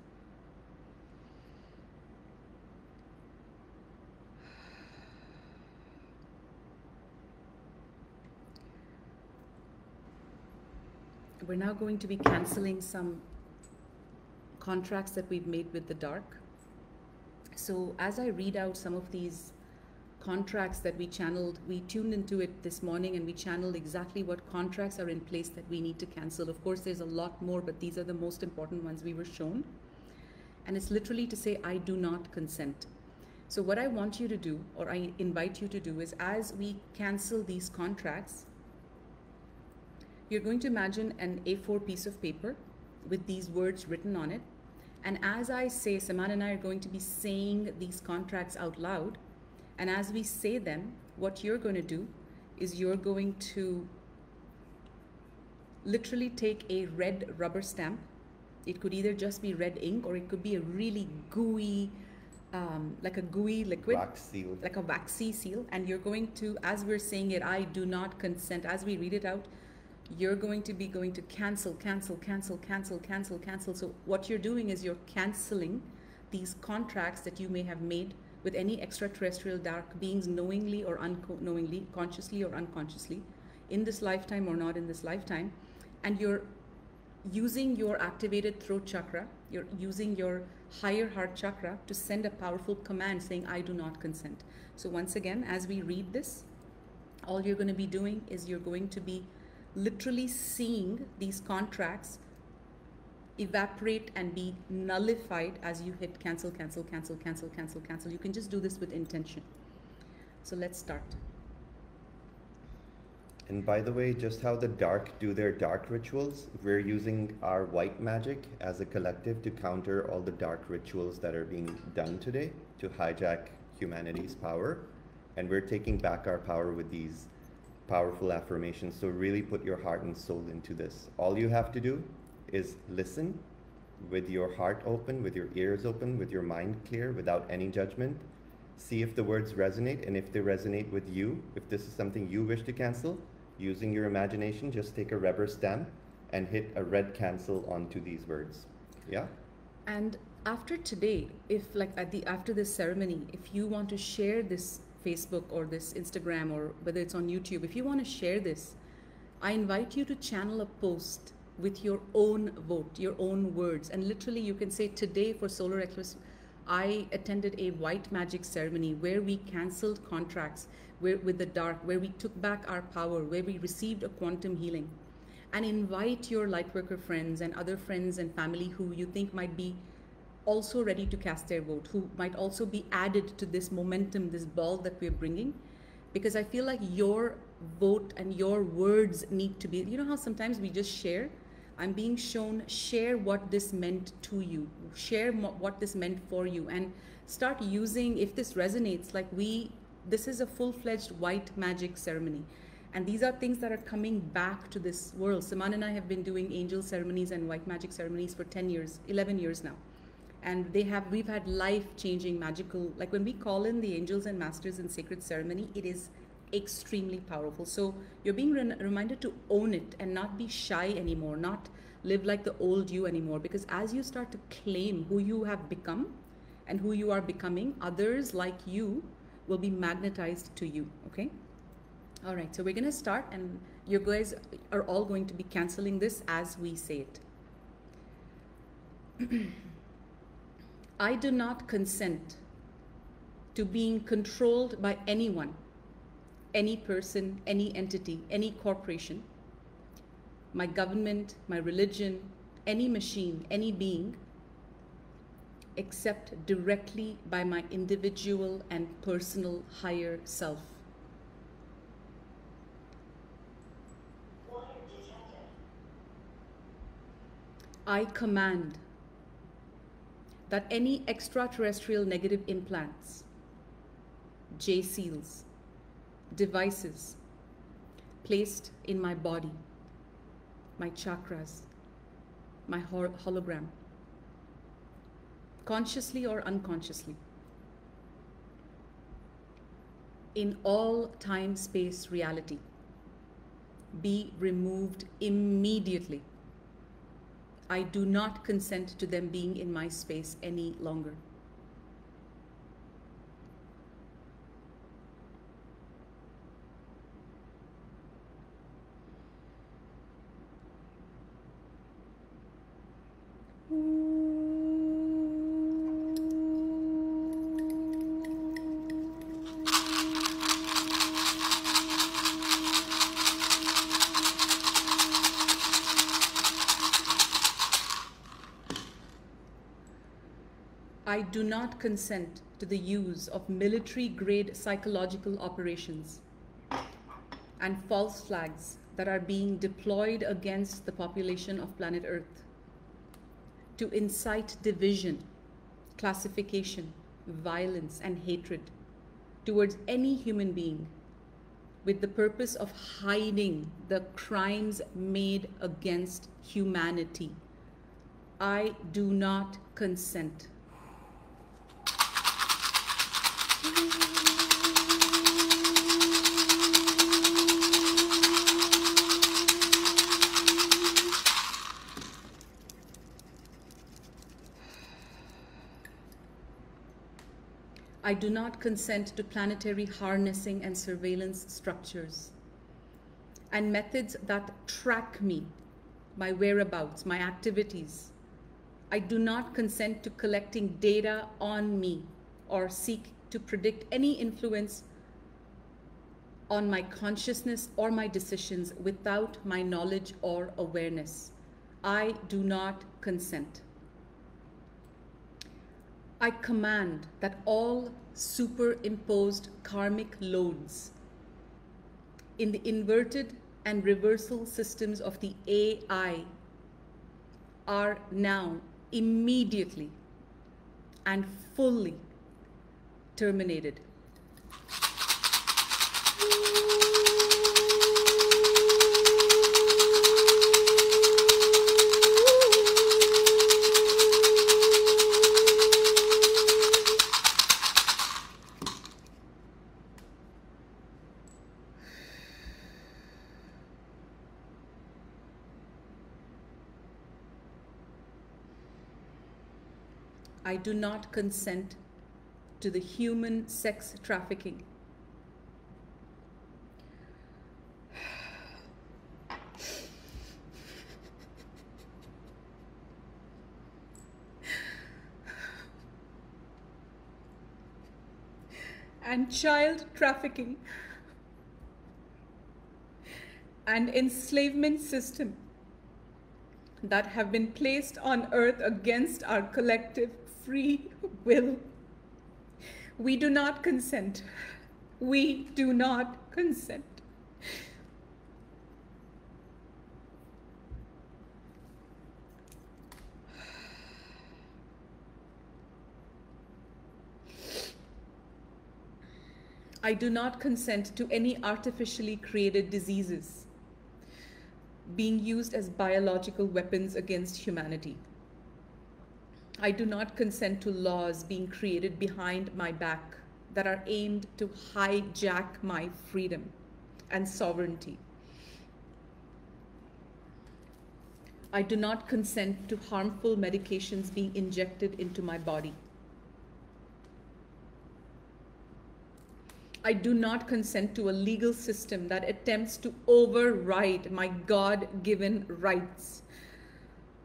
We're now going to be canceling some contracts that we've made with the dark. So as I read out some of these contracts that we channeled, we tuned into it this morning and we channeled exactly what contracts are in place that we need to cancel. Of course, there's a lot more, but these are the most important ones we were shown. And it's literally to say, I do not consent. So, what I want you to do, or I invite you to do, is as we cancel these contracts, you're going to imagine an A4 piece of paper with these words written on it. And as I say, Siman and I are going to be saying these contracts out loud. And as we say them, what you're going to do is you're going to literally take a red rubber stamp. It could either just be red ink or it could be a really gooey, um, like a gooey liquid, like a waxy seal. And you're going to, as we're saying it, I do not consent, as we read it out, you're going to be going to cancel, cancel, cancel, cancel, cancel, cancel. So what you're doing is you're canceling these contracts that you may have made with any extraterrestrial dark beings knowingly or unknowingly, consciously or unconsciously, in this lifetime or not in this lifetime. And you're using your activated throat chakra, you're using your higher heart chakra to send a powerful command saying, I do not consent. So once again, as we read this, all you're going to be doing is you're going to be literally seeing these contracts evaporate and be nullified as you hit cancel, cancel, cancel, cancel, cancel, cancel. You can just do this with intention. So let's start. And by the way, just how the dark do their dark rituals, we're using our white magic as a collective to counter all the dark rituals that are being done today to hijack humanity's power. And we're taking back our power with these powerful affirmations. So really put your heart and soul into this. All you have to do is listen with your heart open, with your ears open, with your mind clear, without any judgment. See if the words resonate, and if they resonate with you, if this is something you wish to cancel, using your imagination, just take a rubber stamp and hit a red cancel onto these words. Yeah? And after today, if like at the after this ceremony, if you want to share this Facebook or this Instagram or whether it's on YouTube, if you want to share this, I invite you to channel a post with your own vote, your own words. And literally, you can say, Today for solar eclipse, I attended a white magic ceremony where we canceled contracts where, with the dark, where we took back our power, where we received a quantum healing. And invite your lightworker friends and other friends and family who you think might be also ready to cast their vote, who might also be added to this momentum, this ball that we're bringing. Because I feel like your vote and your words need to be, you know how sometimes we just share? I'm being shown, share what this meant to you, share what this meant for you, and start using, if this resonates, like we, this is a full fledged white magic ceremony. And these are things that are coming back to this world. Siman and I have been doing angel ceremonies and white magic ceremonies for 10 years, 11 years now and they have we've had life changing magical like when we call in the angels and masters in sacred ceremony it is extremely powerful. So you're being re- reminded to own it and not be shy anymore not live like the old you anymore. Because as you start to claim who you have become and who you are becoming others like you will be magnetized to you okay? All right so we're going to start and you guys are all going to be canceling this as we say it I do not consent to being controlled by anyone, any person, any entity, any corporation, my government, my religion, any machine, any being, except directly by my individual and personal higher self. I command that any extraterrestrial negative implants, J seals, devices placed in my body, my chakras, my hol- hologram, consciously or unconsciously, in all time space reality, be removed immediately. I do not consent to them being in my space any longer. Do not consent to the use of military grade psychological operations and false flags that are being deployed against the population of planet Earth to incite division, classification, violence, and hatred towards any human being with the purpose of hiding the crimes made against humanity. I do not consent. I do not consent to planetary harnessing and surveillance structures and methods that track me, my whereabouts, my activities. I do not consent to collecting data on me or seek to predict any influence on my consciousness or my decisions without my knowledge or awareness. I do not consent. I command that all superimposed karmic loads in the inverted and reversal systems of the AI are now immediately and fully terminated. I do not consent to the human sex trafficking. And child trafficking and enslavement system that have been placed on earth against our collective free will. We do not consent. We do not consent. I do not consent to any artificially created diseases being used as biological weapons against humanity. I do not consent to laws being created behind my back that are aimed to hijack my freedom and sovereignty. I do not consent to harmful medications being injected into my body. I do not consent to a legal system that attempts to override my God given rights,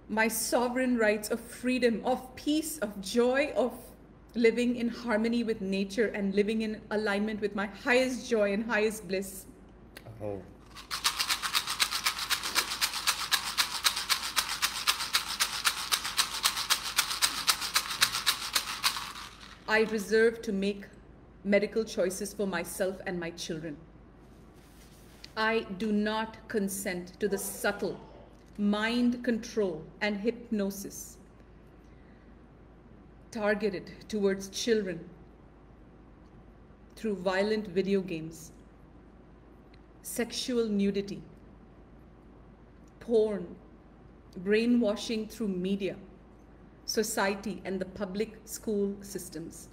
my sovereign rights of freedom, of peace, of joy, of living in harmony with nature and living in alignment with my highest joy and highest bliss. Oh. I reserve to make medical choices for myself and my children. I do not consent to the subtle, mind control, and hypnosis targeted towards children through violent video games, sexual nudity, porn, brainwashing through media, society, and the public school systems.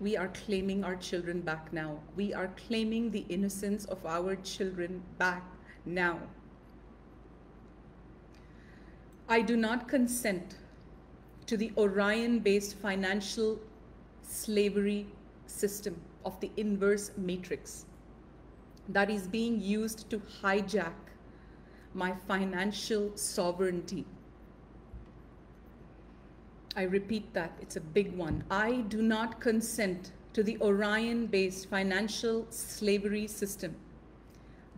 We are claiming our children back now. We are claiming the innocence of our children back now. I do not consent to the Orion based financial slavery system of the inverse matrix that is being used to hijack my financial sovereignty. I repeat that, it's a big one. I do not consent to the Orion based financial slavery system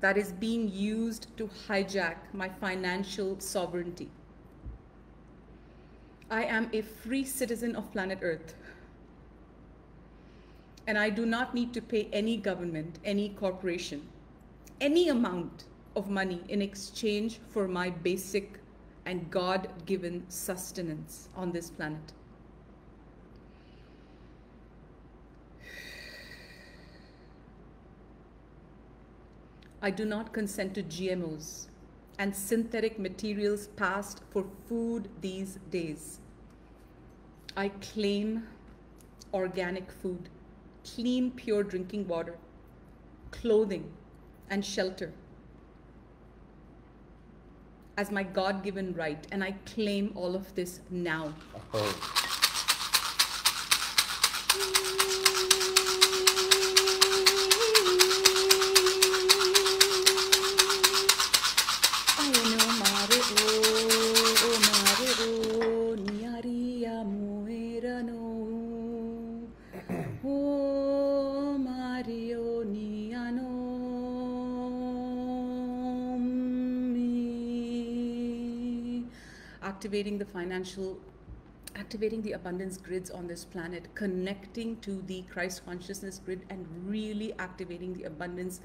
that is being used to hijack my financial sovereignty. I am a free citizen of planet Earth. And I do not need to pay any government, any corporation, any amount of money in exchange for my basic and God given sustenance on this planet. I do not consent to GMOs and synthetic materials passed for food these days. I claim organic food, clean, pure drinking water, clothing, and shelter as my God given right, and I claim all of this now. Activating the financial, activating the abundance grids on this planet, connecting to the Christ consciousness grid, and really activating the abundance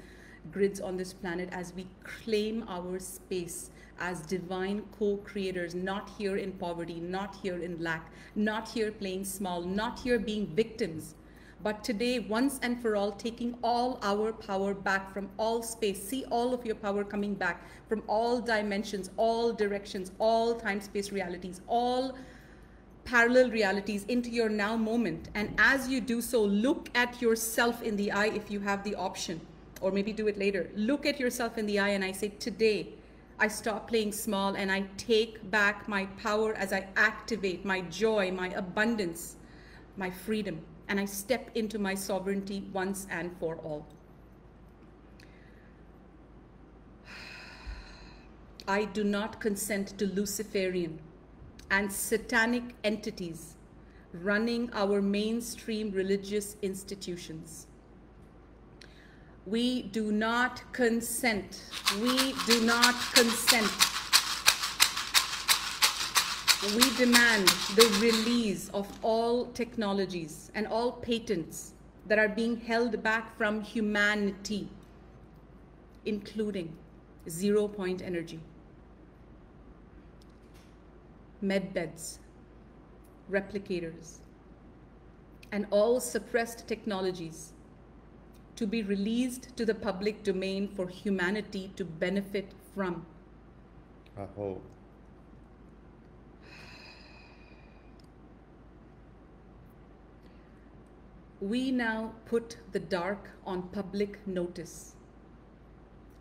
grids on this planet as we claim our space as divine co creators, not here in poverty, not here in lack, not here playing small, not here being victims, but today, once and for all, taking all our power back from all space. See all of your power coming back from all dimensions, all directions, all time space realities, all parallel realities into your now moment. And as you do so, look at yourself in the eye if you have the option or maybe do it later. Look at yourself in the eye and I say, Today, I stop playing small and I take back my power as I activate my joy, my abundance, my freedom, and I step into my sovereignty once and for all. I do not consent to Luciferian and satanic entities running our mainstream religious institutions. We do not consent. We do not consent. We demand the release of all technologies and all patents that are being held back from humanity, including zero point energy, med beds, replicators, and all suppressed technologies to be released to the public domain for humanity to benefit from. Aho. We now put the dark on public notice.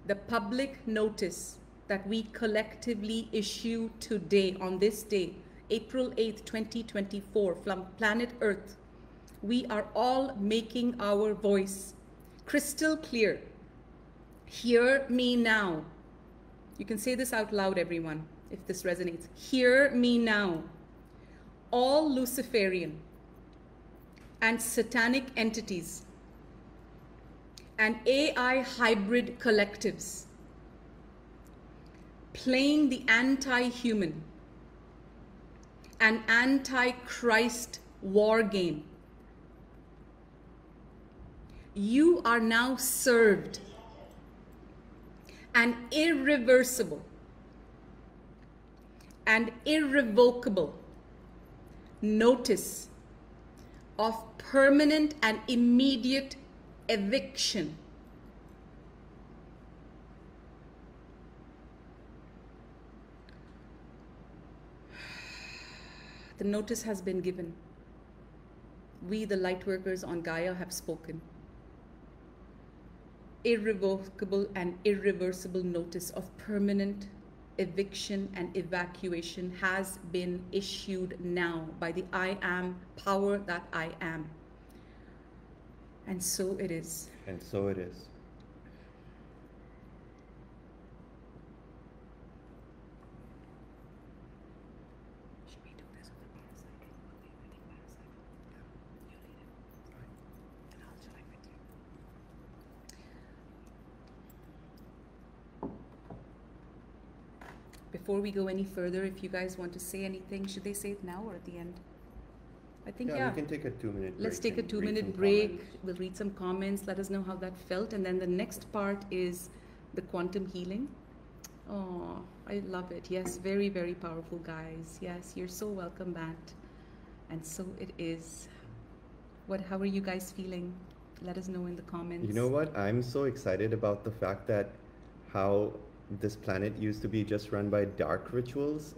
The public notice that we collectively issue today, on this day, April 8th, 2024, from planet Earth, we are all making our voice crystal clear. Hear me now. You can say this out loud, everyone, if this resonates. Hear me now. All Luciferian and satanic entities and AI hybrid collectives playing the anti human and anti Christ war game you are now served. and irreversible and irrevocable notice of permanent and immediate eviction. The notice has been given. We, the light workers on Gaia, have spoken. Irrevocable and irreversible notice of permanent eviction and evacuation has been issued now by the I am power that I am. And so it is. And so it is. Should we do this with the parasite? What do you think, parasite? You lead it. And I'll join with you. Before we go any further, if you guys want to say anything, should they say it now or at the end? I think, Yeah, yeah. we can take a two minute break. Let's take a two-minute break. comments. We'll read some comments. Let us know how that felt. And then the next part is the quantum healing. Oh, I love it. Yes, very, very powerful, guys. Yes, you're so welcome Matt. And so it is. What? How are you guys feeling? Let us know in the comments. You know what? I'm so excited about the fact that how this planet used to be just run by dark rituals.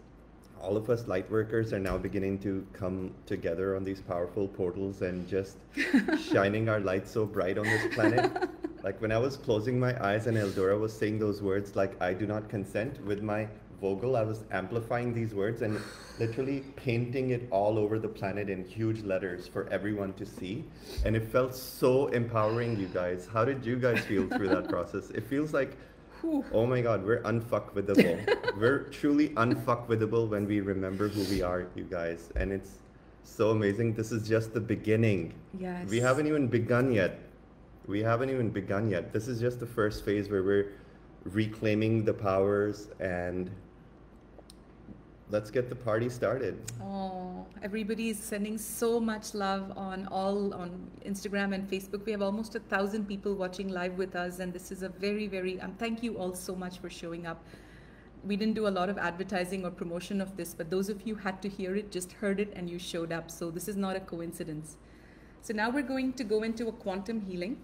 All of us light workers are now beginning to come together on these powerful portals and just shining our light so bright on this planet. Like when I was closing my eyes and Eldora was saying those words like I do not consent with my Vogel, I was amplifying these words and literally painting it all over the planet in huge letters for everyone to see. And it felt so empowering, you guys. How did you guys feel through that process? It feels like, Whew. oh my God, we're unfuckwithable. we're truly unfuckwithable when we remember who we are, you guys. And it's so amazing. This is just the beginning. Yes. We haven't even begun yet. We haven't even begun yet. This is just the first phase where we're reclaiming the powers and let's get the party started. Oh, everybody's sending so much love on all on Instagram and Facebook. We have almost a thousand people watching live with us, and this is a very, very um, thank you all so much for showing up. We didn't do a lot of advertising or promotion of this, but those of you had to hear it, just heard it, and you showed up. So this is not a coincidence. So now we're going to go into a quantum healing.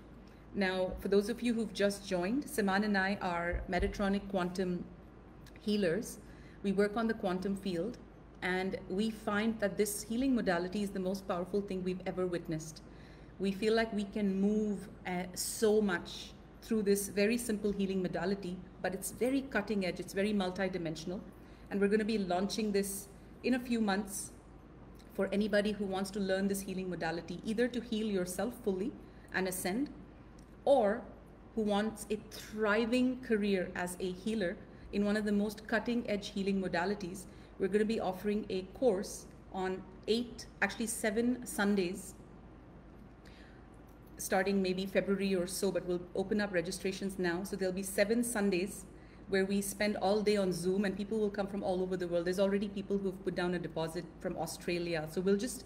Now, for those of you who've just joined, Siman and I are Metatronic quantum healers. We work on the quantum field, and we find that this healing modality is the most powerful thing we've ever witnessed. We feel like we can move uh, so much through this very simple healing modality, but it's very cutting edge, it's very multidimensional. And we're going to be launching this in a few months for anybody who wants to learn this healing modality, either to heal yourself fully and ascend, or who wants a thriving career as a healer in one of the most cutting edge healing modalities. We're going to be offering a course on eight, actually seven Sundays, starting maybe February or so, but we'll open up registrations now. So there'll be seven Sundays where we spend all day on Zoom and people will come from all over the world. There's already people who've put down a deposit from Australia. So we'll just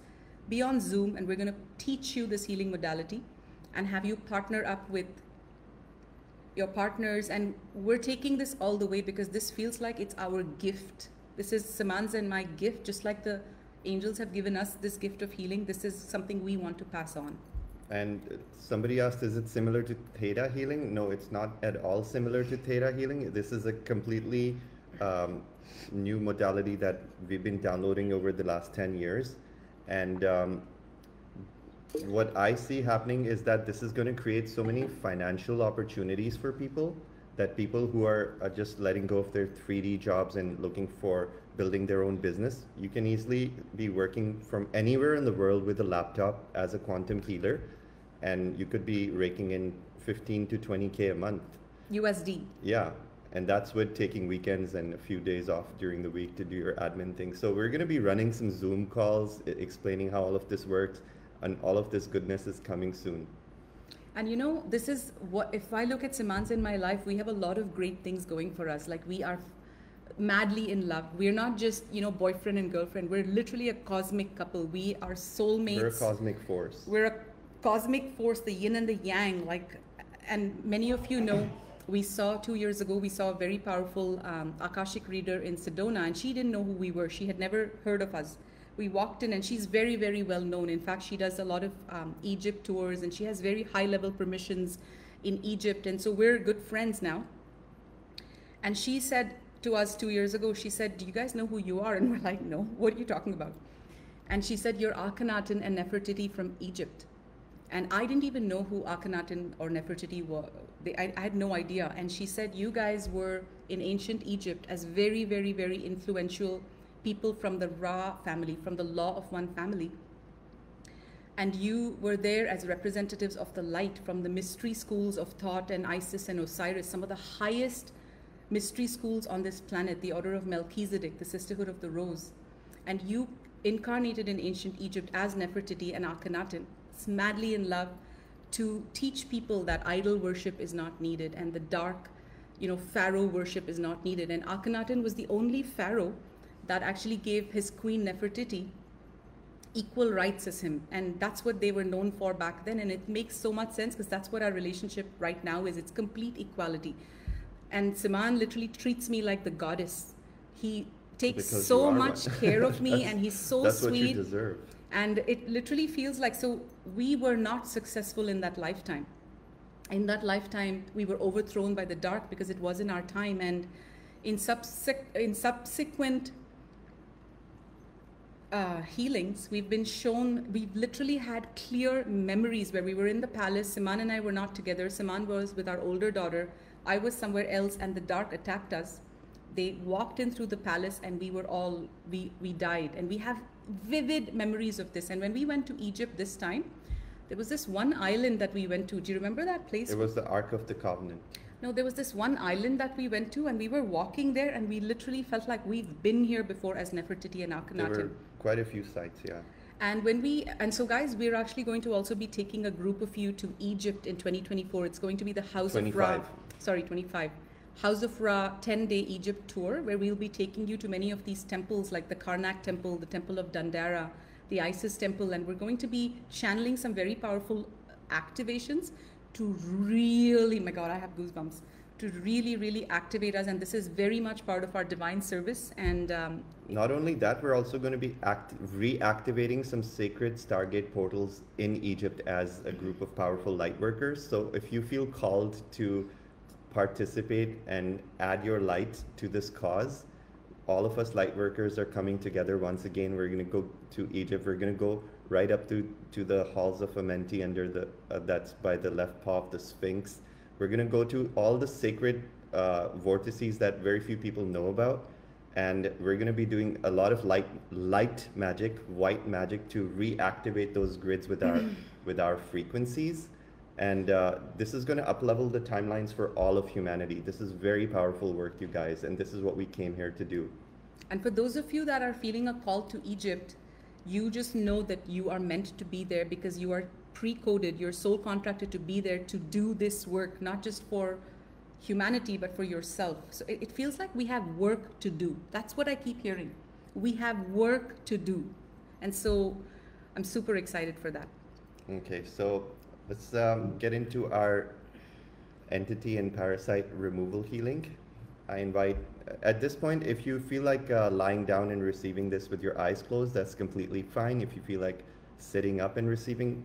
be on Zoom and we're going to teach you this healing modality and have you partner up with your partners. And we're taking this all the way because this feels like it's our gift. This is Siman's and my gift, just like the angels have given us this gift of healing. This is something we want to pass on. And somebody asked, is it similar to theta healing? No, it's not at all similar to theta healing. This is a completely um, new modality that we've been downloading over the last 10 years. And um, what I see happening is that this is going to create so many financial opportunities for people that people who are, are just letting go of their 3D jobs and looking for building their own business, you can easily be working from anywhere in the world with a laptop as a quantum healer, and you could be raking in 15 to 20k a month. USD. Yeah, and that's with taking weekends and a few days off during the week to do your admin thing. So we're going to be running some Zoom calls explaining how all of this works, and all of this goodness is coming soon. And you know, this is what, if I look at Siman's in my life, we have a lot of great things going for us. Like we are madly in love. We're not just, you know, boyfriend and girlfriend. We're literally a cosmic couple. We are soulmates. We're a cosmic force. We're a cosmic force, the yin and the yang. Like, and many of you know, we saw two years ago, we saw a very powerful um, Akashic reader in Sedona, and she didn't know who we were. She had never heard of us. We walked in, and she's very, very well known. In fact, she does a lot of um, Egypt tours, and she has very high level permissions in Egypt. And so we're good friends now. And she said to us two years ago, she said, Do you guys know who you are? And we're like, No, what are you talking about? And she said, You're Akhenaten and Nefertiti from Egypt. And I didn't even know who Akhenaten or Nefertiti were. They, I, I, had no idea. And she said, You guys were in ancient Egypt as very, very, very influential people from the Ra family, from the Law of One family. And you were there as representatives of the light from the mystery schools of Thoth and Isis and Osiris, some of the highest mystery schools on this planet, the Order of Melchizedek, the Sisterhood of the Rose. And you incarnated in ancient Egypt as Nefertiti and Akhenaten, madly in love to teach people that idol worship is not needed and the dark, you know, pharaoh worship is not needed. And Akhenaten was the only pharaoh that actually gave his queen Nefertiti equal rights as him. And that's what they were known for back then. And it makes so much sense because that's what our relationship right now is. It's complete equality. And Siman literally treats me like the goddess. He takes because so much care of me and he's so that's sweet. That's what you deserve. And it literally feels like so we were not successful in that lifetime. In that lifetime, we were overthrown by the dark because it wasn't our time. And in, subse- in subsequent uh, healings, we've been shown, we've literally had clear memories where we were in the palace. Siman and I were not together. Siman was with our older daughter. I was somewhere else, and the dark attacked us. They walked in through the palace, and we were all, we, we died. And we have vivid memories of this. And when we went to Egypt this time, there was this one island that we went to. Do you remember that place? It was the Ark of the Covenant. No, there was this one island that we went to, and we were walking there, and we literally felt like we've been here before as Nefertiti and Akhenaten. Quite a few sites, yeah. And when we, and so guys, we're actually going to also be taking a group of you to Egypt in 2024. It's going to be the House 25. of Ra. Sorry, 25. House of Ra 10 day Egypt tour, where we'll be taking you to many of these temples like the Karnak Temple, the Temple of Dendera, the Isis Temple, and we're going to be channeling some very powerful activations to really, my God, I have goosebumps, to really, really activate us. And this is very much part of our divine service. And um, not only that, we're also going to be act- reactivating some sacred Stargate portals in Egypt as a group of powerful light workers. So if you feel called to participate and add your light to this cause. All of us light workers are coming together once again. We're going to go to Egypt. We're going to go right up to, to the halls of Amenti under the uh, that's by the left paw of the Sphinx. We're going to go to all the sacred uh, vortices that very few people know about, and we're going to be doing a lot of light light magic, white magic to reactivate those grids with our with our frequencies and uh, this is going to uplevel the timelines for all of humanity. This is very powerful work, you guys, and this is what we came here to do. And for those of you that are feeling a call to Egypt, you just know that you are meant to be there because you are pre-coded, you're soul contracted to be there to do this work, not just for humanity, but for yourself. So it, it feels like we have work to do. That's what I keep hearing. We have work to do. And so I'm super excited for that. Okay, so Let's um, get into our entity and parasite removal healing. I invite, at this point, if you feel like uh, lying down and receiving this with your eyes closed, that's completely fine. If you feel like sitting up and receiving,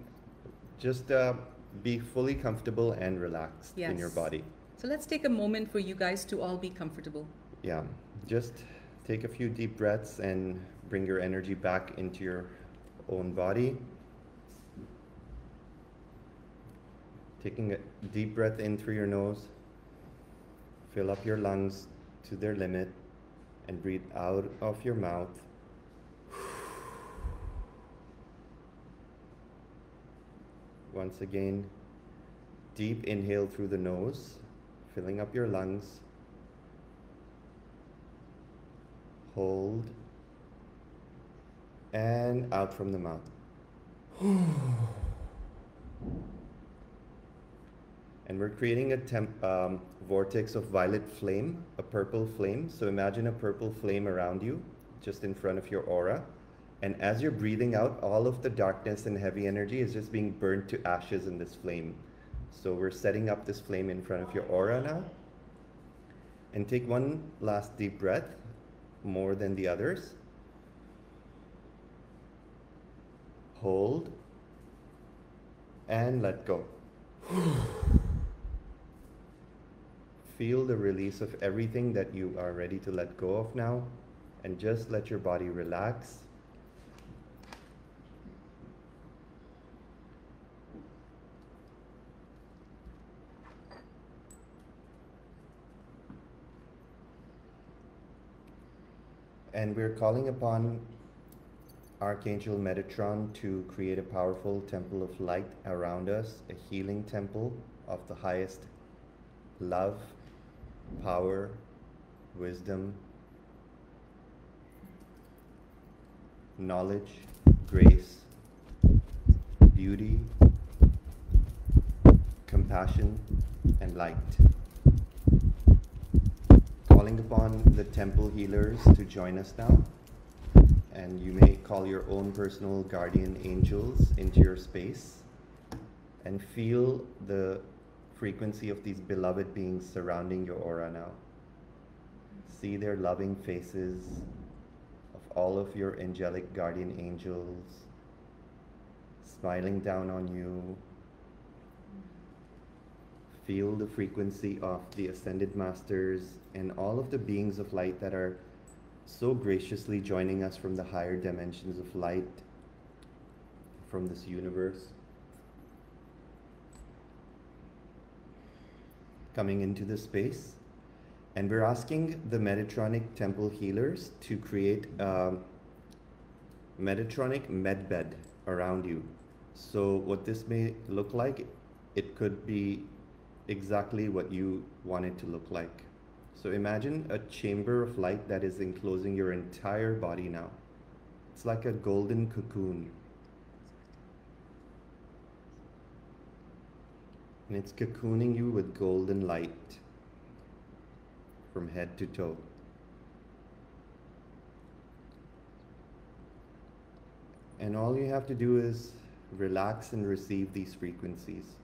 just uh, be fully comfortable and relaxed yes. in your body. So let's take a moment for you guys to all be comfortable. Yeah, just take a few deep breaths and bring your energy back into your own body. Taking a deep breath in through your nose, fill up your lungs to their limit, and breathe out of your mouth. Once again, deep inhale through the nose, filling up your lungs. Hold, and out from the mouth. and we're creating a temp, um, vortex of violet flame, a purple flame. So imagine a purple flame around you, just in front of your aura. And as you're breathing out, all of the darkness and heavy energy is just being burned to ashes in this flame. So we're setting up this flame in front of your aura now. And take one last deep breath, more than the others. Hold and let go. Feel the release of everything that you are ready to let go of now, and just let your body relax. And we're calling upon Archangel Metatron to create a powerful temple of light around us, a healing temple of the highest love, power, wisdom, knowledge, grace, beauty, compassion, and light. Calling upon the temple healers to join us now and you may call your own personal guardian angels into your space and feel the frequency of these beloved beings surrounding your aura now. See their loving faces of all of your angelic guardian angels smiling down on you. Feel the frequency of the ascended masters and all of the beings of light that are so graciously joining us from the higher dimensions of light from this universe. Coming into this space. And we're asking the Metatronic Temple Healers to create a Metatronic medbed around you. So what this may look like, it could be exactly what you want it to look like. So imagine a chamber of light that is enclosing your entire body now. It's like a golden cocoon. And it's cocooning you with golden light from head to toe. And all you have to do is relax and receive these frequencies.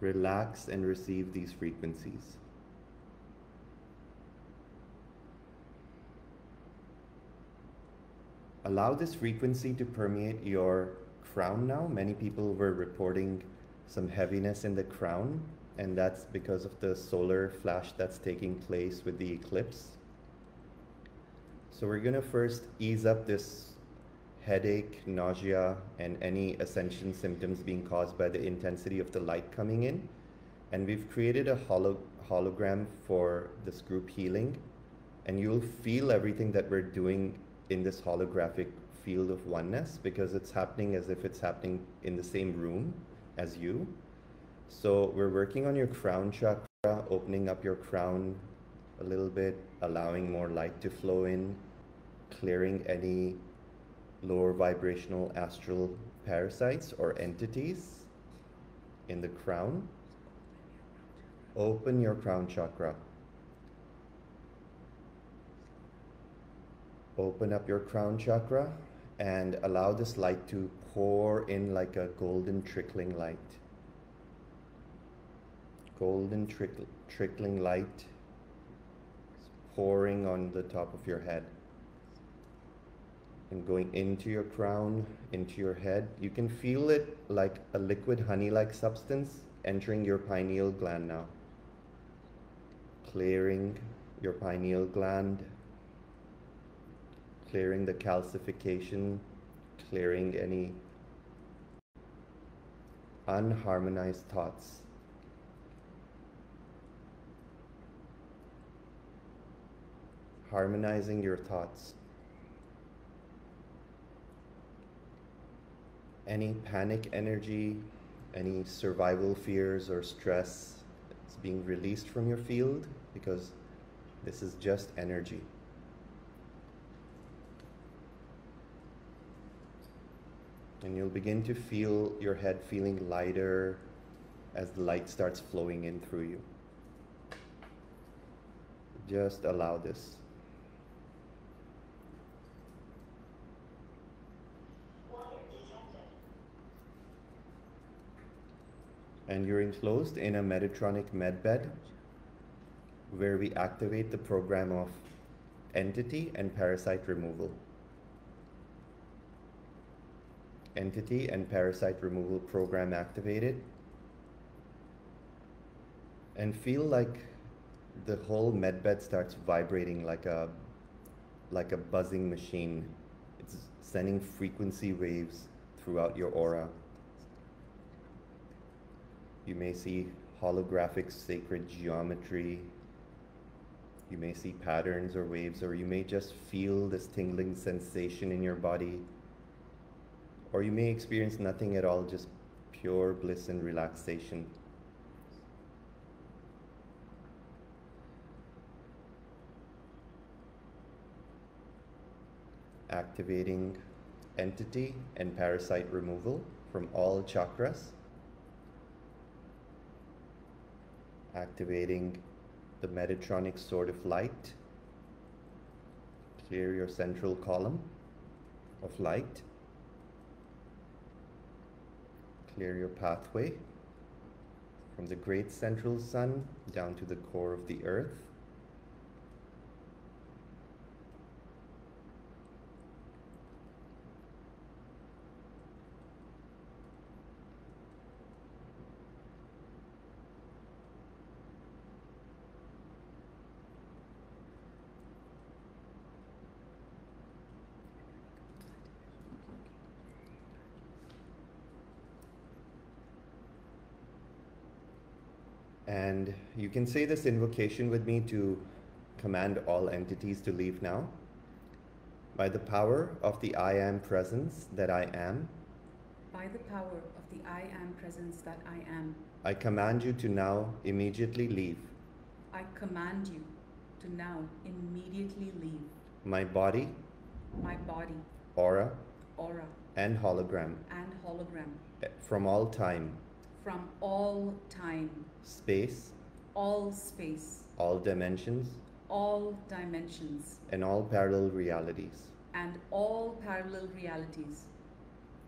Relax and receive these frequencies. Allow this frequency to permeate your crown now. Many people were reporting some heaviness in the crown, and that's because of the solar flash that's taking place with the eclipse. So we're going to first ease up this headache, nausea, and any ascension symptoms being caused by the intensity of the light coming in. And we've created a holo hologram for this group healing. And you'll feel everything that we're doing in this holographic field of oneness because it's happening as if it's happening in the same room as you. So we're working on your crown chakra, opening up your crown a little bit, allowing more light to flow in, clearing any lower vibrational astral parasites or entities in the crown. Open your crown chakra. Open up your crown chakra and allow this light to pour in like a golden trickling light. Golden trickle, trickling light pouring on the top of your head and going into your crown, into your head. You can feel it like a liquid honey-like substance entering your pineal gland now. Clearing your pineal gland, clearing the calcification, clearing any unharmonized thoughts. Harmonizing your thoughts. Any panic energy, any survival fears or stress is being released from your field because this is just energy. And you'll begin to feel your head feeling lighter as the light starts flowing in through you. Just allow this. And you're enclosed in a Metatronic medbed where we activate the program of entity and parasite removal. Entity and parasite removal program activated. And feel like the whole medbed starts vibrating like a like a buzzing machine. It's sending frequency waves throughout your aura. You may see holographic sacred geometry. You may see patterns or waves, or you may just feel this tingling sensation in your body. Or you may experience nothing at all, just pure bliss and relaxation. Activating entity and parasite removal from all chakras. Activating the Metatronic sword of light. Clear your central column of light. Clear your pathway from the great central sun down to the core of the earth. And you can say this invocation with me to command all entities to leave now. By the power of the I am presence that I am, By the power of the I am presence that I am, I command you to now immediately leave. I command you to now immediately leave. My body, my body, aura, aura, and hologram. And hologram. From all time, from all time, space, all space, all dimensions, all dimensions, and all parallel realities. and all parallel realities.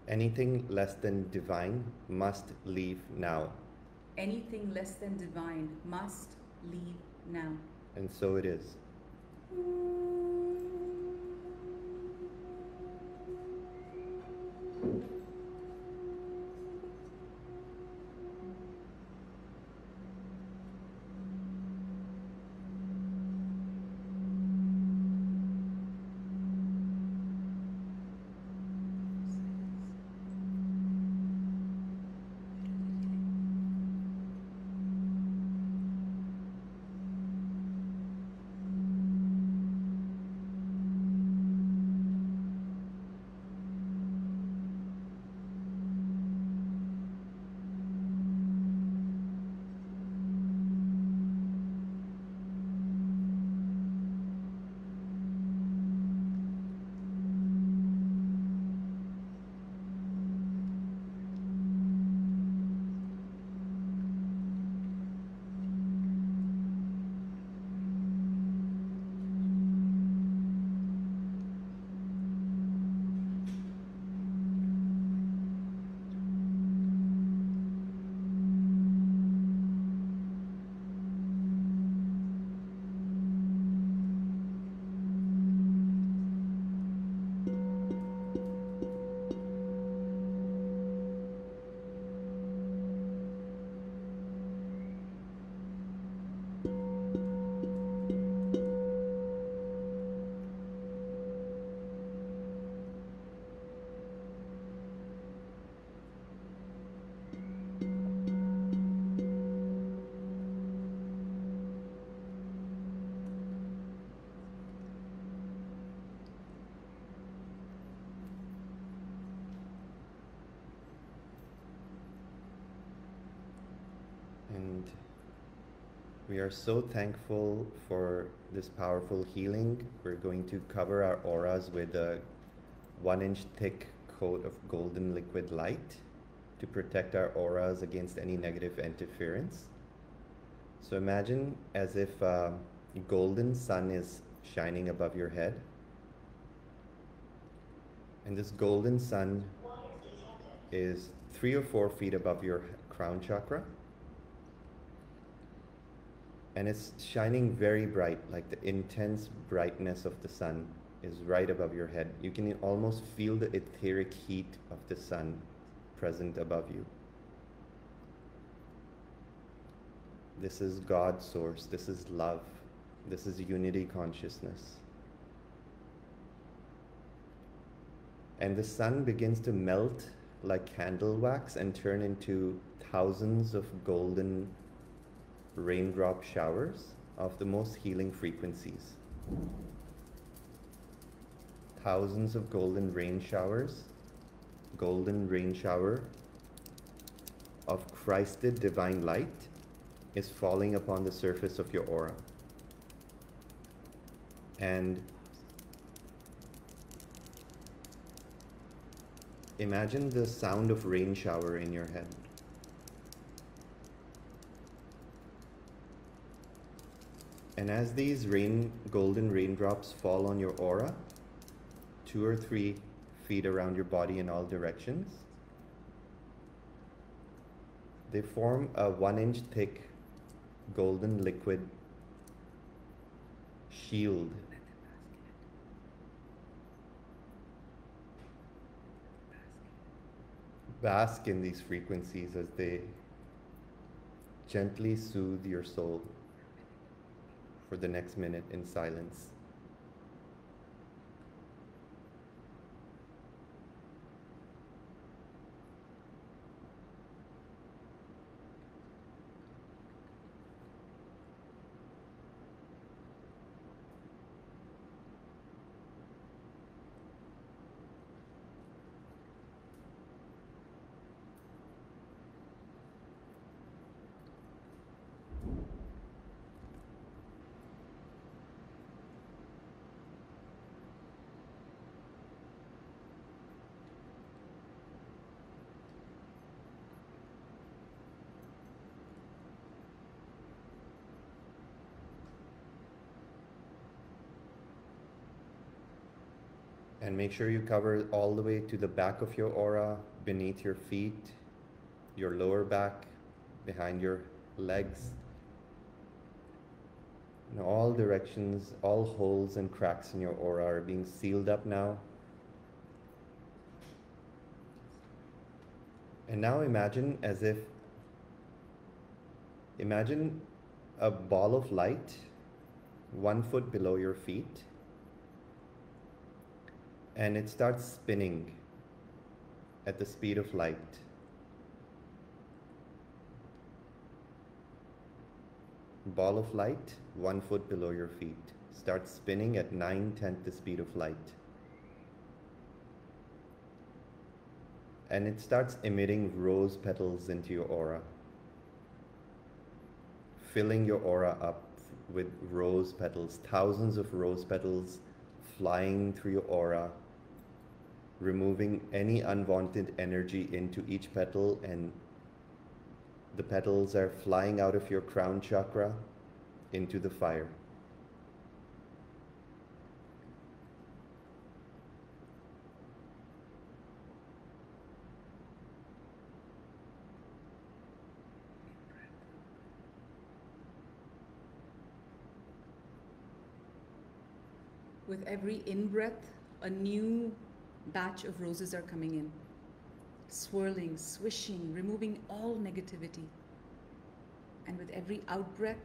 Anything less than divine must leave now. Anything less than divine must leave now. And so it is. And we are so thankful for this powerful healing. We're going to cover our auras with a one inch thick coat of golden liquid light to protect our auras against any negative interference. So imagine as if a golden sun is shining above your head. And this golden sun is three or four feet above your crown chakra. And it's shining very bright, like the intense brightness of the sun is right above your head. You can almost feel the etheric heat of the sun present above you. This is god source. This is love. This is unity consciousness. And the sun begins to melt like candle wax and turn into thousands of golden raindrop showers of the most healing frequencies. Thousands of golden rain showers, golden rain shower of Christed divine light is falling upon the surface of your aura. And imagine the sound of rain shower in your head. And as these rain, golden raindrops fall on your aura, two or three feet around your body in all directions, they form a one inch thick golden liquid shield. Bask in these frequencies as they gently soothe your soul for the next minute in silence. And make sure you cover all the way to the back of your aura, beneath your feet, your lower back, behind your legs. In all directions, all holes and cracks in your aura are being sealed up now. And now imagine as if, imagine a ball of light one foot below your feet and it starts spinning at the speed of light. Ball of light, one foot below your feet, starts spinning at nine tenths the speed of light. And it starts emitting rose petals into your aura, filling your aura up with rose petals, thousands of rose petals flying through your aura removing any unwanted energy into each petal and the petals are flying out of your crown chakra into the fire. With every in breath, a new batch of roses are coming in, swirling, swishing, removing all negativity. And with every out breath,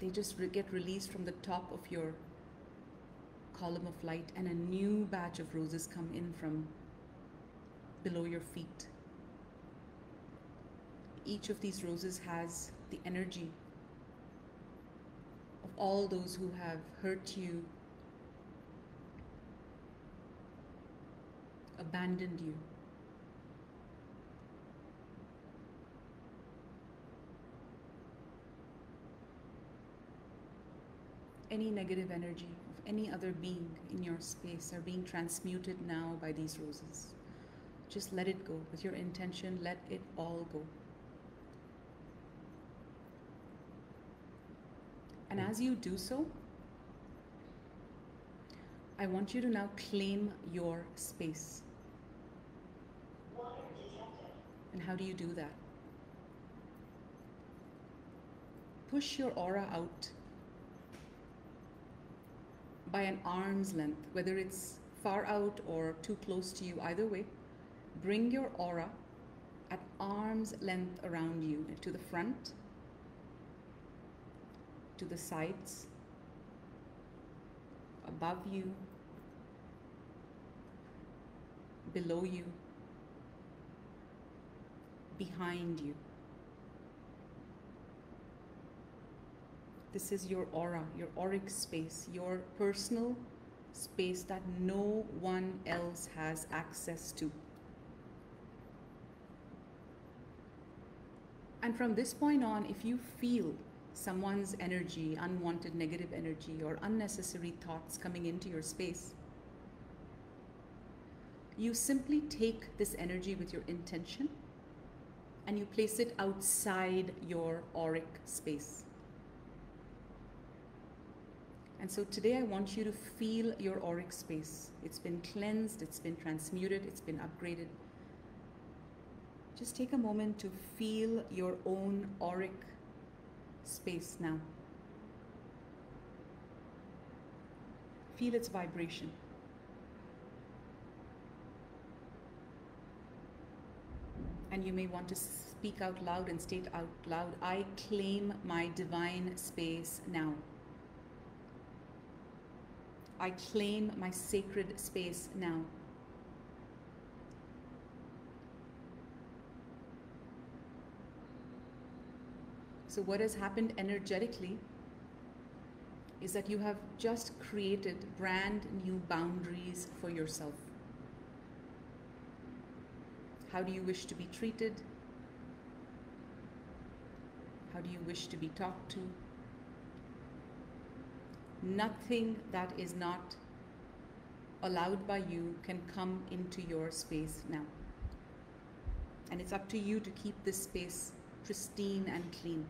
they just get released from the top of your column of light, and a new batch of roses come in from below your feet. Each of these roses has the energy of all those who have hurt you, abandoned you. Any negative energy of any other being in your space are being transmuted now by these roses. Just let it go. With your intention, let it all go. And as you do so, I want you to now claim your space. And how do you do that? Push your aura out by an arm's length, whether it's far out or too close to you, either way. Bring your aura at arm's length around you to the front, to the sides, above you, below you, behind you. This is your aura, your auric space, your personal space that no one else has access to. And from this point on, if you feel someone's energy, unwanted negative energy, or unnecessary thoughts coming into your space, you simply take this energy with your intention and you place it outside your auric space. And so today I want you to feel your auric space. It's been cleansed, it's been transmuted, it's been upgraded. Just take a moment to feel your own auric space now. Feel its vibration. And you may want to speak out loud and state out loud I claim my divine space now. I claim my sacred space now. So, what has happened energetically is that you have just created brand new boundaries for yourself. How do you wish to be treated? How do you wish to be talked to? Nothing that is not allowed by you can come into your space now. And it's up to you to keep this space pristine and clean.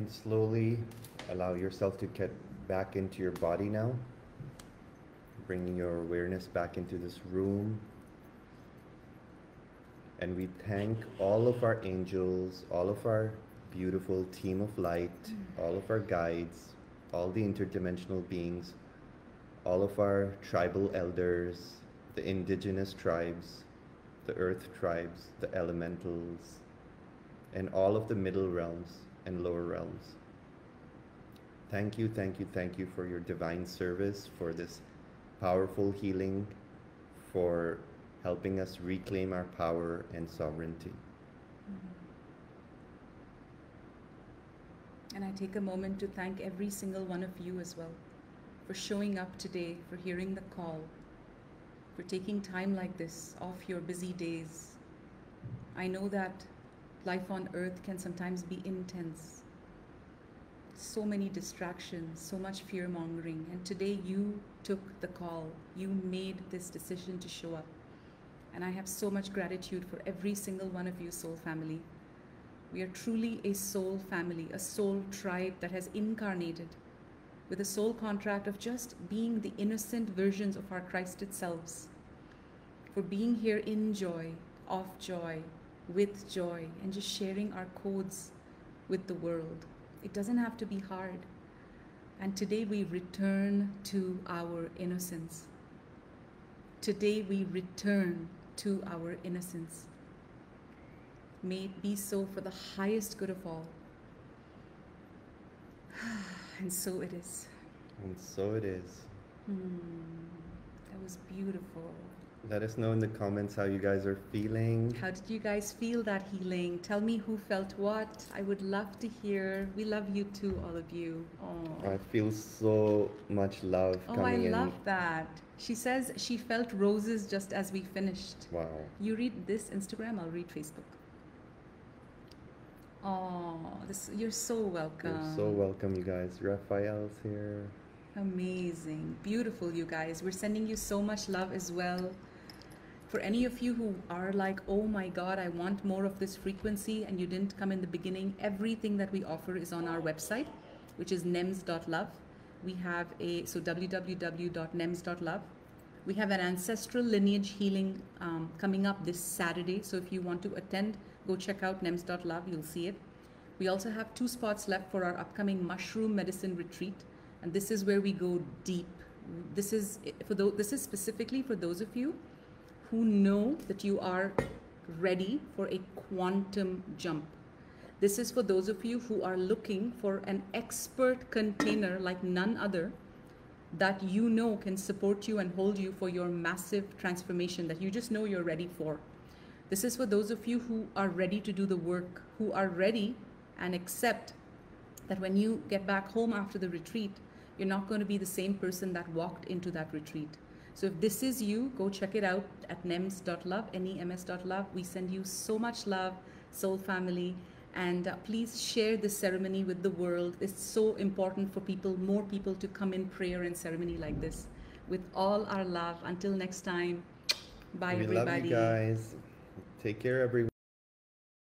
And slowly allow yourself to get back into your body now. Bringing your awareness back into this room. And we thank all of our angels, all of our beautiful team of light, mm. all of our guides, all the interdimensional beings, all of our tribal elders, the indigenous tribes, the earth tribes, the elementals, and all of the middle realms and lower realms. Thank you, thank you, thank you for your divine service, for this powerful healing, for helping us reclaim our power and sovereignty. Mm-hmm. And I take a moment to thank every single one of you as well for showing up today, for hearing the call, for taking time like this off your busy days. I know that life on earth can sometimes be intense. So many distractions, so much fear mongering. And today you took the call. You made this decision to show up. And I have so much gratitude for every single one of you, soul family. We are truly a soul family, a soul tribe that has incarnated with a soul contract of just being the innocent versions of our Christed selves. For being here in joy, of joy, with joy, and just sharing our codes with the world. It doesn't have to be hard. And today we return to our innocence. Today we return to our innocence. May it be so for the highest good of all. and so it is. And so it is. Hmm, that was beautiful. Let us know in the comments how you guys are feeling. How did you guys feel that healing? Tell me who felt what. I would love to hear. We love you too, all of you. Oh, I feel so much love oh I coming in. love that. She says she felt roses just as we finished. Wow. You read this Instagram, I'll read Facebook. Oh, this, you're so welcome. You're so welcome, you guys. Raphael's here. Amazing. Beautiful, you guys. We're sending you so much love as well. For any of you who are like, oh my God, I want more of this frequency, and you didn't come in the beginning, everything that we offer is on our website, which is nems.love. We have a, so www.nems.love. We have an ancestral lineage healing um, coming up this Saturday. So if you want to attend, go check out nems.love. You'll see it. We also have two spots left for our upcoming mushroom medicine retreat, and this is where we go deep. This is for those, this is specifically for those of you who know that you are ready for a quantum jump. This is for those of you who are looking for an expert container like none other that you know can support you and hold you for your massive transformation that you just know you're ready for. This is for those of you who are ready to do the work, who are ready and accept that when you get back home after the retreat, you're not going to be the same person that walked into that retreat. So if this is you, go check it out at nems.love, N-E-M-S.love. We send you so much love, soul family, and uh, please share this ceremony with the world. It's so important for people, more people to come in prayer and ceremony like this. With all our love. Until next time, bye we everybody. love you guys. Take care, everyone.